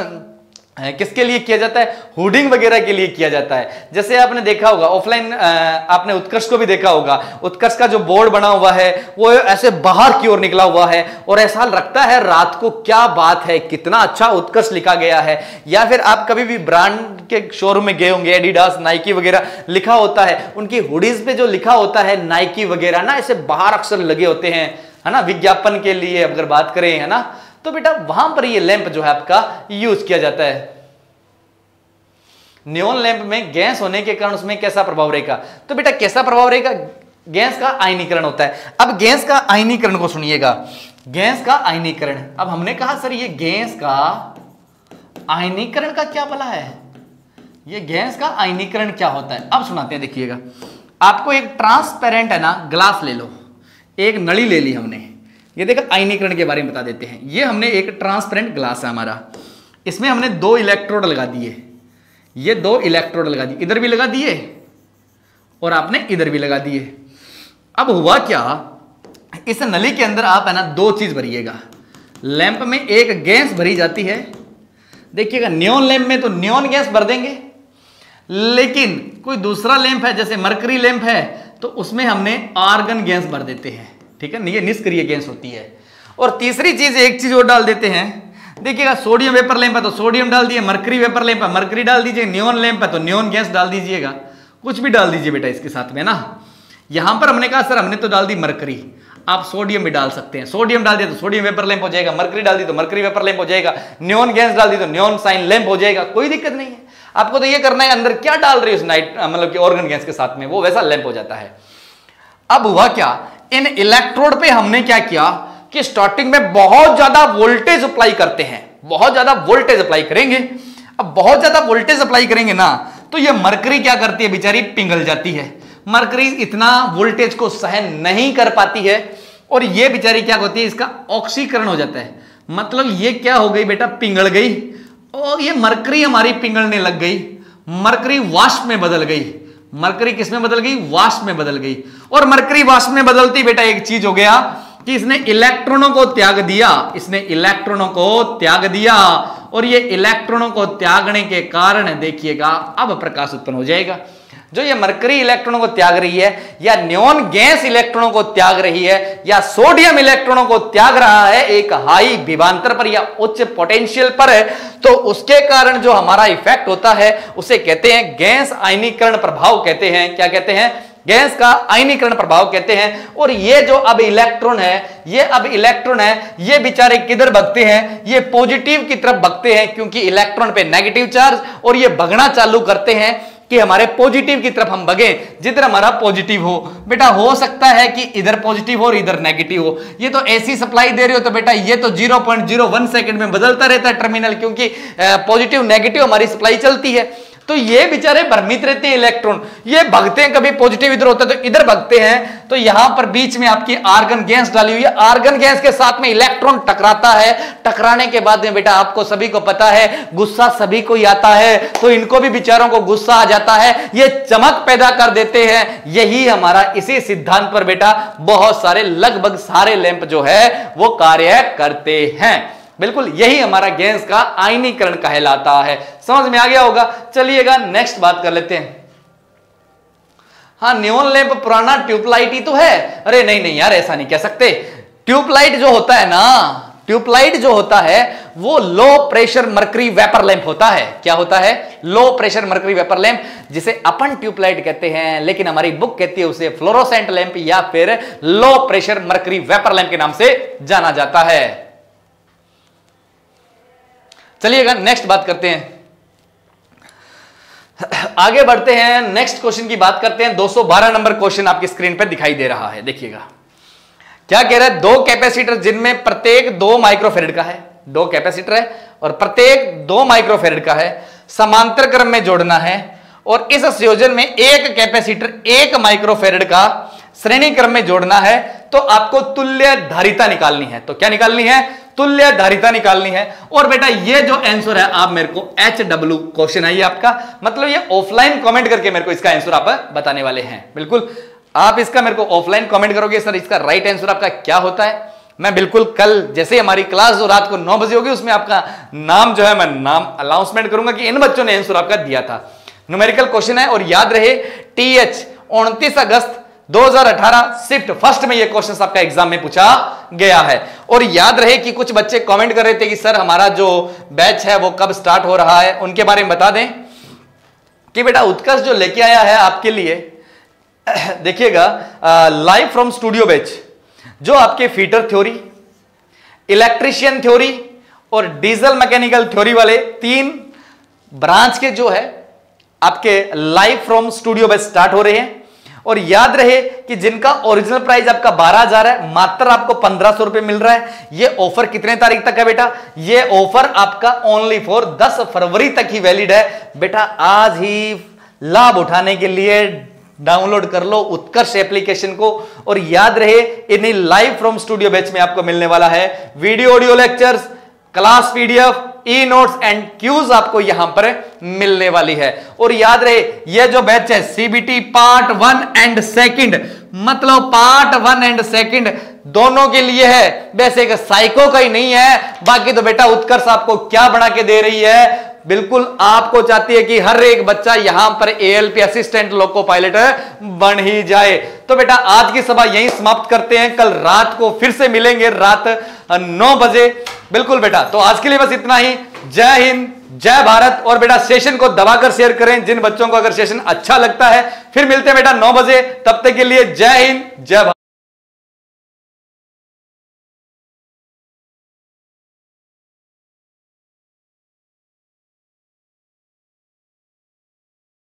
किसके लिए किया जाता है? हुडिंग वगैरह के लिए किया जाता है। जैसे आपने देखा होगा, ऑफलाइन आपने उत्कर्ष को भी देखा होगा। उत्कर्ष का जो बोर्ड बना हुआ है, वो ऐसे बाहर की ओर निकला हुआ है और ऐसा लगता है, रात को क्या बात है, कितना अच्छा उत्कर्ष लिखा गया है। या फिर आप कभी भी ब्रांड के शोरूम में गए होंगे एडिडास नाइकी वगैरह, लिखा होता है। उनकी हुडीज पे जो लिखा होता है नाइकी वगैरह, ना ऐसे बाहर अक्सर लगे होते हैं, है ना? विज्ञापन के लिए अगर बात करें, है ना? तो बेटा वहाँ पर ये लैंप जो है आपका यूज़ किया जाता है। न्योन लैंप में गैस होने के कारण उसमें कैसा प्रभाव रहेगा? तो बेटा कैसा प्रभाव रहेगा? गैस का आयनीकरण होता है। अब गैस का आयनीकरण को सुनिएगा। गैस का आयनीकरण। अब हमने कहा, सर, ये गैस का आयनीकरण का क्या भला है? ये गैस का आयनीकरण क्या होता है? अब सुनाते हैं, देखिएगा। आपको एक ट्रांसपेरेंट है ना ग्लास ले लो। एक नली ले ली हमने। ये देखो, आयनीकरण के बारे में बता देते हैं। ये हमने एक ट्रांसपेरेंट ग्लास है हमारा। इसमें हमने दो इलेक्ट्रोड लगा दिए। ये दो इलेक्ट्रोड लगा दिए। इधर भी लगा दिए और आपने इधर भी लगा दिए। अब हुआ क्या? इस नली के अंदर आप, है ना, दो चीज़ भरिएगा। लैंप में एक गैस भरी जाती है। देखिएगा न्योन लैंप में तो न्योन गैस भर देंगे। लेकिन कोई दूसरा लैंप है, जैसे मरकरी लैंप है तो उसमें हमने आर्गन गैस भर देते हैं। ठीक है? ये निष्क्रिय गैस होती है। और तीसरी चीज़, एक चीज़ और डाल देते हैं। देखिएगा सोडियम वेपर लैंप है तो सोडियम डाल दिए मरकरी वेपर लैंप है मरकरी डाल दीजिए न्योन लैंप है तो न्योन गैस डाल दीजिएगा। कुछ भी डाल दीजिए बेटा इसके साथ में ना। यहाँ पर हमने कहा, सर, हमने तो डाल दी मरकरी आप सोडियम भी डाल सकते हैं। सोडियम डाल दिया तो सोडियम वेपर लैंप हो जाएगा मरकरी डाल दी तो मरकरी वेपर लैंप हो जाएगा न्योन गैस डाल दी तो न्योन साइन लैंप हो जाएगा। कोई दिक्कत नहीं है। आपको तो ये करना है, अंदर क्या डाल रही है उस नाइट मतलब कि ऑर्गन गैस के साथ में, वो वैसा लैंप हो जाता है। अब हुआ क्या? इन इलेक्ट्रोड पे हमने क्या किया कि स्टार्टिंग में बहुत ज़्यादा वोल्टेज अप्लाई करते हैं। बहुत ज़्यादा वोल्टेज अप्लाई करेंगे। अब बहुत ज़्यादा वोल्टेज अप्लाई करेंगे ना तो ये मरकरी क्या करती है बेचारी? पिघल जाती है। मरकरी इतना वोल्टेज को सहन नहीं कर पाती है और ये बेचारी क्या होती है? इसका ऑक्सीकरण हो जाता है। मतलब ये क्या हो गई बेटा? पिंगल गई। और ये मरकरी हमारी पिंगलने लग गई। मरकरी वाष्प में बदल गई। मरकरी किसमें बदल गई? वाष्प में बदल गई। और मरकरी वाष्प में बदलती बेटा एक चीज़ हो गया कि इसने इलेक्ट्रॉनों को त्याग दिया। इसने इलेक्ट्रॉनों को त्याग दिया। और ये इलेक्ट्रॉनों को त्यागने के कारण, देखिएगा, अब प्रकाश उत्पन्न हो जाएगा। जो ये मरकरी इलेक्ट्रॉनों को त्याग रही है, या न्योन गैस इलेक्ट्रॉनों को त्याग रही है, या सोडियम इलेक्ट्रॉनों को त्याग रहा है, एक हाई विभांतर पर या उच्च पोटेंशियल पर है तो उसके कारण जो हमारा इफ़ेक्ट होता है, उसे कहते हैं गैस आयनीकरण प्रभाव कहते हैं। क्या कहते हैं? गैस का आयनीकरण प्रभाव कहते हैं। और ये जो अब इलेक्ट्रॉन है, ये अब इलेक्ट्रॉन है, ये बेचारे किधर भगते हैं? ये पॉजिटिव की तरफ़ भगते हैं, क्योंकि इलेक्ट्रॉन पे नेगेटिव चार्ज और ये भगना चालू करते हैं। कि हमारे पॉजिटिव की तरफ़ हम बगे, जिधर हमारा पॉजिटिव हो। बेटा, हो सकता है कि इधर पॉजिटिव हो और इधर नेगेटिव हो। ये तो ऐसी सप्लाई दे रही हो तो बेटा, ये तो 0.01 सेकंड में बदलता रहता है टर्मिनल क्योंकि पॉजिटिव नेगेटिव हमारी सप्लाई चलती है। तो ये बेचारे भ्रमित रहते हैं इलेक्ट्रॉन ये भगते हैं, कभी पॉजिटिव इधर होता है तो इधर भगते हैं। तो यहाँ पर बीच में आपकी आर्गन गैस डाली हुई है। आर्गन गैस के साथ में इलेक्ट्रॉन टकराता है। टकराने के बाद में बेटा आपको सभी को पता है, गुस्सा सभी को ही आता है। तो इनको भी बेचारों को गुस्सा आ जाता है। ये चमक पैदा कर देते हैं। यही हमारा इसी सिद्धांत पर बेटा बहुत सारे, लगभग सारे लैंप जो है, वो कार्य करते हैं। बिल्कुल यही हमारा गैस का आयनीकरण कहलाता है। समझ में आ गया होगा? चलिएगा नेक्स्ट बात कर लेते हैं। हाँ न्योन लैंप पुराना ट्यूबलाइट ही तो है। अरे नहीं नहीं यार, ऐसा नहीं कह सकते। ट्यूबलाइट जो होता है ना ट्यूबलाइट जो होता है, वो low pressure mercury vapour lamp होता है। क्या होता है? Low pressure mercury vapour lamp जिसे अपन ट्यूबलाइट कहते हैं, लेकिन हमारी बुक कहती है उसे फ्लोरोसेंट लैंप या फिर low pressure mercury vapour lamp के नाम से जाना जाता है। चलिएगा नेक्स्ट बात करते हैं। आगे बढ़ते हैं नेक्स्ट क्वेश्चन की बात करते हैं। 212 नंबर क्वेश्चन आपकी स्क्रीन पर दिखाई दे रहा है, देखिएगा। क्या कह रहा है, दो कैपेसिटर जिनमें प्रत्येक दो माइक्रोफेरेड का है। दो कैपेसिटर है और प्रत्येक दो माइक्रोफेरेड का है। समांतर क्रम में जोड़ना है और इस संयोजन में एक कैपेसिटर एक माइक्रोफेरेड का श्रेणी क्रम में जोड़ना है। तो आपको तुल्य धारिता निकालनी है। तो क्या निकालनी है? तुल्य धारिता निकालनी है। और बेटा, ये जो आंसर है, आप मेरे को एच डब्ल्यू क्वेश्चन है ये आपका। मतलब ये ऑफलाइन कमेंट करके मेरे को इसका आंसर आप बताने वाले हैं। बिल्कुल। आप इसका मेरे को ऑफलाइन कमेंट करोगे, सर, इसका राइट आंसर आपका क्या होता है? मैं बिल्कुल कल जैसे ही हमारी क्लास जो रात को नौ बजे होगी, उसमें आपका नाम जो है, मैं नाम अनाउंसमेंट करूँगा कि इन बच्चों ने आंसर आपका दिया था। न्यूमेरिकल क्वेश्चन है और याद रहे टी एच उनतीस अगस्त 2018 शिफ्ट फ़र्स्ट में ये क्वेश्चन आपका एग्ज़ाम में पूछा गया है। और याद रहे कि कुछ बच्चे कमेंट कर रहे थे कि, सर, हमारा जो बैच है वो कब स्टार्ट हो रहा है? उनके बारे में बता दें कि बेटा, उत्कर्ष जो लेके आया है आपके लिए, [CLEARS THROAT] देखिएगा लाइव फ्रॉम स्टूडियो बैच जो आपके फीटर थ्योरी इलेक्ट्रिशियन थ्योरी और डीजल मैकेनिकल थ्योरी वाले तीन ब्रांच के जो है, आपके live from studio batch start हो रहे हैं। और याद रहे कि जिनका ओरिजिनल प्राइस आपका बारह हज़ार है, मात्र आपको पंद्रह सौ रुपए मिल रहा है। ये ऑफ़र कितने तारीख तक है बेटा? ये ऑफ़र आपका ओनली फॉर दस फरवरी तक ही वैलिड है। बेटा, आज ही लाभ उठाने के लिए डाउनलोड कर लो उत्कर्ष एप्लीकेशन को। और याद रहे इन लाइव फ्रॉम स्टूडियो बैच में आपको मिलने वाला है। Video audio lectures class PDF E notes and quiz आपको यहाँ पर मिलने वाली है। और याद रहे, ये जो बैच है CBT part one and second मतलब पार्ट वन एंड सेकंड दोनों के लिए है। वैसे एक साइको का ही नहीं है। बाकी तो बेटा उत्कर्ष आपको क्या बना के दे रही है? बिल्कुल आपको चाहती है कि हर एक बच्चा यहाँ पर एएलपी असिस्टेंट लोको पायलट बन ही जाए। तो बेटा, आज की सभा यहीं समाप्त करते हैं। कल रात को फिर से मिलेंगे रात नौ बजे। बिल्कुल बेटा तो आज के लिए बस इतना ही। जय हिंद, जय भारत। और बेटा सेशन को दबाकर शेयर करें। जिन बच्चों को अगर सेशन अच्छा लगता है, फिर मिलते हैं बेटा नौ बजे। तब तक के लिए जय हिंद, जय भारत।